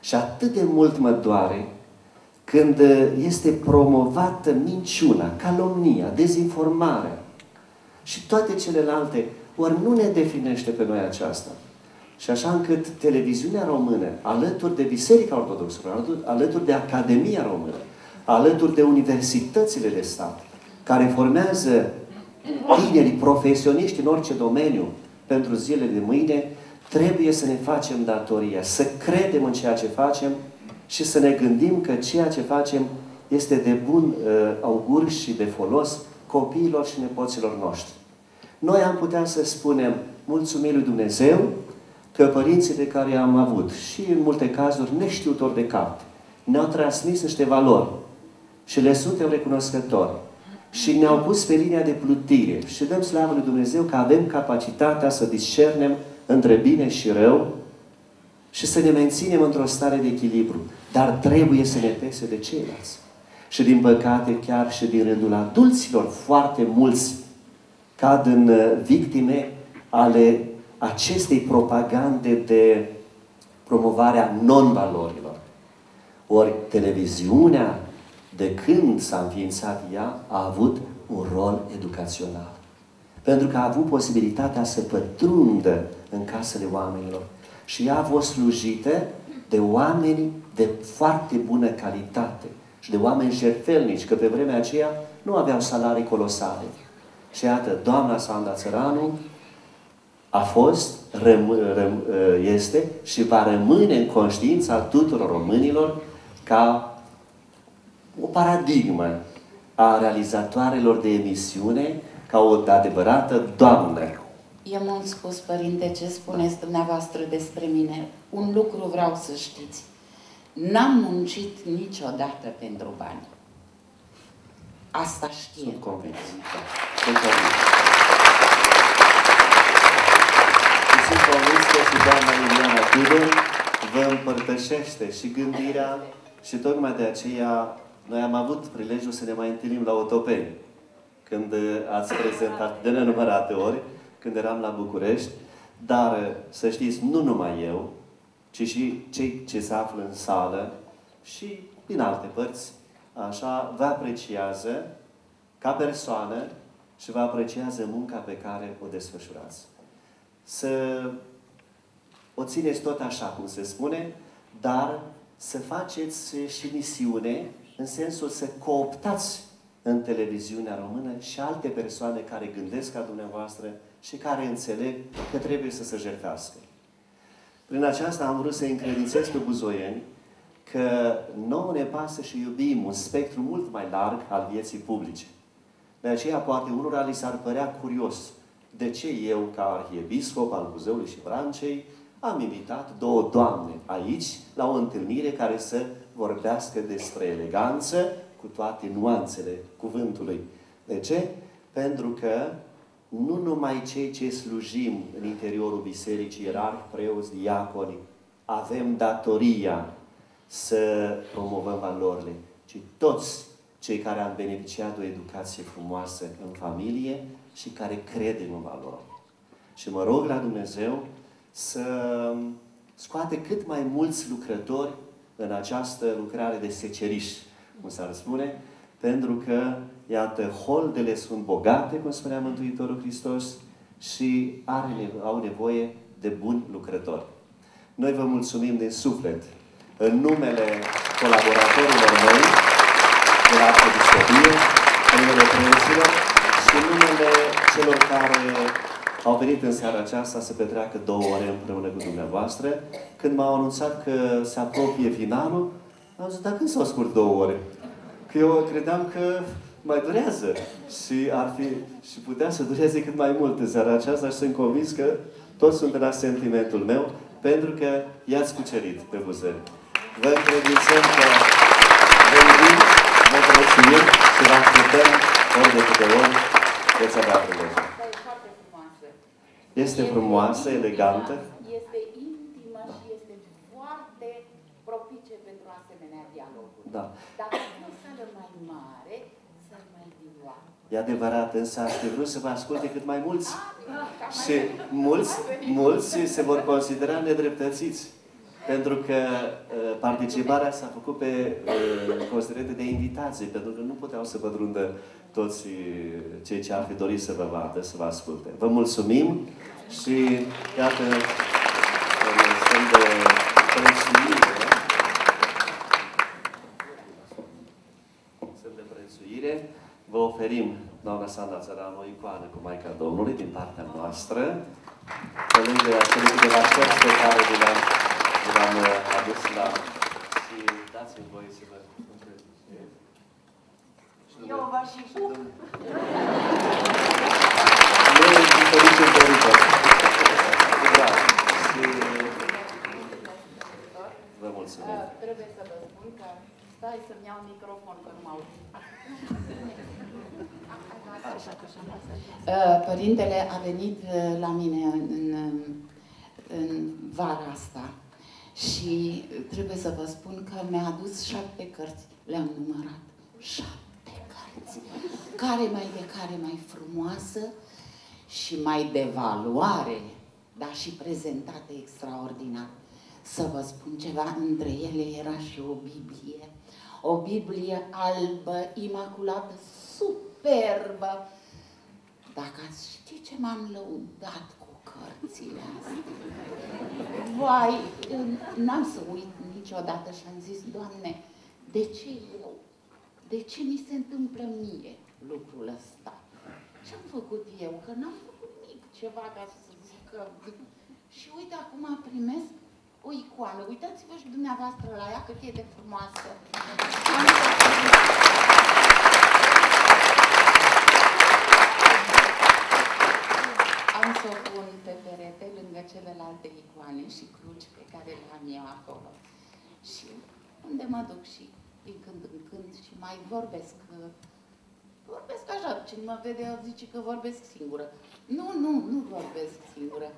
Și atât de mult mă doare când uh, este promovată minciuna, calomnia, dezinformarea și toate celelalte, ori nu ne definește pe noi aceasta. Și așa încât televiziunea română, alături de Biserica Ortodoxă, alături de Academia Română, alături de universitățile de stat, care formează tinerii profesioniști în orice domeniu pentru zilele de mâine, trebuie să ne facem datoria, să credem în ceea ce facem și să ne gândim că ceea ce facem este de bun uh, augur și de folos copiilor și nepoților noștri. Noi am putea să spunem mulțumim lui Dumnezeu că părinții de care am avut și în multe cazuri neștiutori de cap ne-au transmis niște valori și le suntem recunoscători și ne-au pus pe linia de plutire și dăm slavă lui Dumnezeu că avem capacitatea să discernem între bine și rău și să ne menținem într-o stare de echilibru. Dar trebuie să ne pese de ceilalți. Și din păcate, chiar și din rândul adulților, foarte mulți cad în uh, victime ale acestei propagande de promovarea non-valorilor. Ori televiziunea, de când s-a înființat ea, a avut un rol educațional. Pentru că a avut posibilitatea să pătrundă în casele oamenilor. Și ea a fost slujită de oameni de foarte bună calitate și de oameni jertfelnici, că pe vremea aceea nu aveau salarii colosale. Și iată, doamna Sanda Țăranu a fost, răm, răm, este și va rămâne în conștiința tuturor românilor ca o paradigmă a realizatoarelor de emisiune, ca o adevărată doamnă. E mult spus, părinte, ce spuneți dumneavoastră despre mine. Un lucru vreau să știți. N-am muncit niciodată pentru bani. Asta știe. Sunt convins. Sunt convins. sunt convins că și doamna Iliana Tudor vă împărtășește și gândirea și tocmai de aceea noi am avut prilejul să ne mai întâlnim la Otopeni, când ați prezentat de nenumărate ori, când eram la București, dar să știți, nu numai eu, ci și cei ce se află în sală și din alte părți, așa, vă apreciază ca persoană și vă apreciază munca pe care o desfășurați. Să o țineți tot așa, cum se spune, dar să faceți și misiune în sensul să cooptați în televiziunea română și alte persoane care gândesc ca dumneavoastră și care înțeleg că trebuie să se jertfească. Prin aceasta am vrut să încredințez pe buzoieni că nouă ne pasă și iubim un spectru mult mai larg al vieții publice. De aceea, poate unora li s-ar părea curios de ce eu, ca arhiepiscop al Buzăului și Brancei, am invitat două doamne aici la o întâlnire care să vorbească despre eleganță cu toate nuanțele cuvântului. De ce? Pentru că nu numai cei ce slujim în interiorul bisericii, ierarhi, preoți, diaconi, avem datoria să promovăm valorile, ci toți cei care am beneficiat de o educație frumoasă în familie și care credem în valori. Și mă rog la Dumnezeu să scoate cât mai mulți lucrători în această lucrare de seceriș, cum s-ar spune, pentru că, iată, holdele sunt bogate, cum spunea Mântuitorul Hristos, și are, au nevoie de buni lucrători. Noi vă mulțumim din suflet în numele colaboratorilor noi de la Arhiepiscopie, în numele preoților și în numele celor care au venit în seara aceasta să petreacă două ore împreună cu dumneavoastră. Când m-au anunțat că se apropie finalul, am zis, dar când s-au scurt două ore? Că eu credeam că mai durează și ar fi și putea să dureze cât mai mult în seara aceasta și sunt convins că toți sunt la sentimentul meu, pentru că i-ați cucerit pe buzări. Vă încredințăm că vă iubim, vă mulțumim și vă așteptăm ori de câte ori veți avea prilejul. Este frumoasă, elegantă. Este intimă da. și este foarte propice pentru asemenea dialoguri. Da. Dacă nu o sală mai mare, să mai diluat. E adevărat, însă aș fi vrut să vă asculte cât mai mulți. Și mulți, mulți se vor considera nedreptățiți. Pentru că uh, participarea s-a făcut pe uh, considerente de invitații, pentru că nu puteau să pătrundă toți uh, cei ce ar fi dorit să vă vadă, să vă asculte. Vă mulțumim și iată, semn de prețuire, semn de prețuire, vă oferim, doamna Sandra Țăran, o icoană cu Maica Domnului din partea noastră, pe lângă acele câteva cărți pe care vi le-am v-am uh, adus la... Și dați-mi voie să vă Eu vă și pup. Nu e diferit ce dorită. Da. Și vă mulțumim. Uh, Trebuie să vă spun că stai să-mi iau microfon, că nu mă aud. Uh, Părintele a venit uh, la mine în, în, în vara asta și trebuie să vă spun că mi-a adus șapte cărți. Le-am numărat. Șapte cărți. Care mai de care mai frumoasă și mai de valoare, dar și prezentate extraordinar. Să vă spun ceva, între ele era și o Biblie. O Biblie albă, imaculată, superbă. Dacă ați ști ce m-am lăudat cu cărțile astea. Vai, n-am să uit niciodată și am zis, Doamne, de ce eu? De ce mi se întâmplă mie lucrul ăsta? Ce-am făcut eu? Că n-am făcut nimic ceva ca să zic că... Și uite, acum primesc o icoană. Uitați-vă și dumneavoastră la ea cât e de frumoasă. Am să o pun pe perete lângă celelalte icoane și cruci pe care le am eu acolo. Și unde mă duc și din când în când și mai vorbesc. Vorbesc așa, cine mă vede zice că vorbesc singură. Nu, nu, nu vorbesc singură.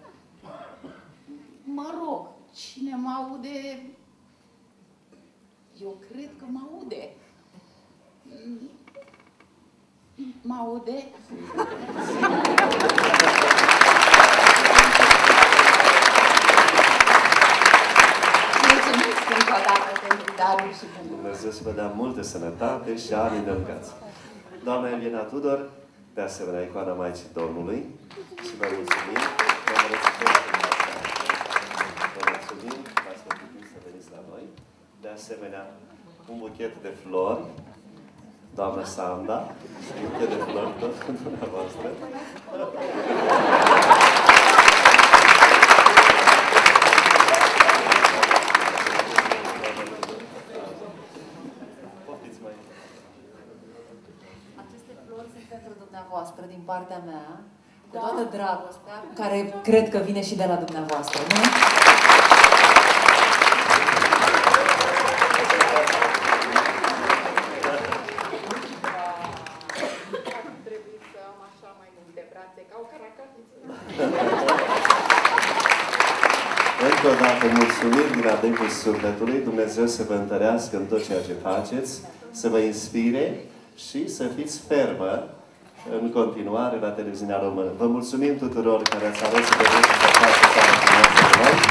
Mă rog, cine mă aude, eu cred că mă aude. Mă aude? Mulțumesc încă o dată pentru darul și pentru... Dumnezeu să vă dea multă sănătate și ani de viață. Doamna Elena Tudor, de asemenea, icoana Maicii Domnului și vă mulțumim. Vă mulțumim că ați făcut timp să veniți la noi. De asemenea, un buchet de flori, doamna Sanda, și un buchet de flori tot cu dumneavoastră. Poftiți mai. Aceste flori sunt pentru dumneavoastră din partea mea, cu toată dragostea, care cred că vine și de la dumneavoastră, nu? Trebuie să am așa mai multe brațe, ca o caracatiță. Încă o dată mulțumim din adâncul sufletului, Dumnezeu să vă întărească în tot ceea ce faceți, să vă inspire și să fiți fermă în continuare la televiziunea română. Vă mulțumim tuturor care ați ales să vedeți să faceți seara frumoasă cu noi.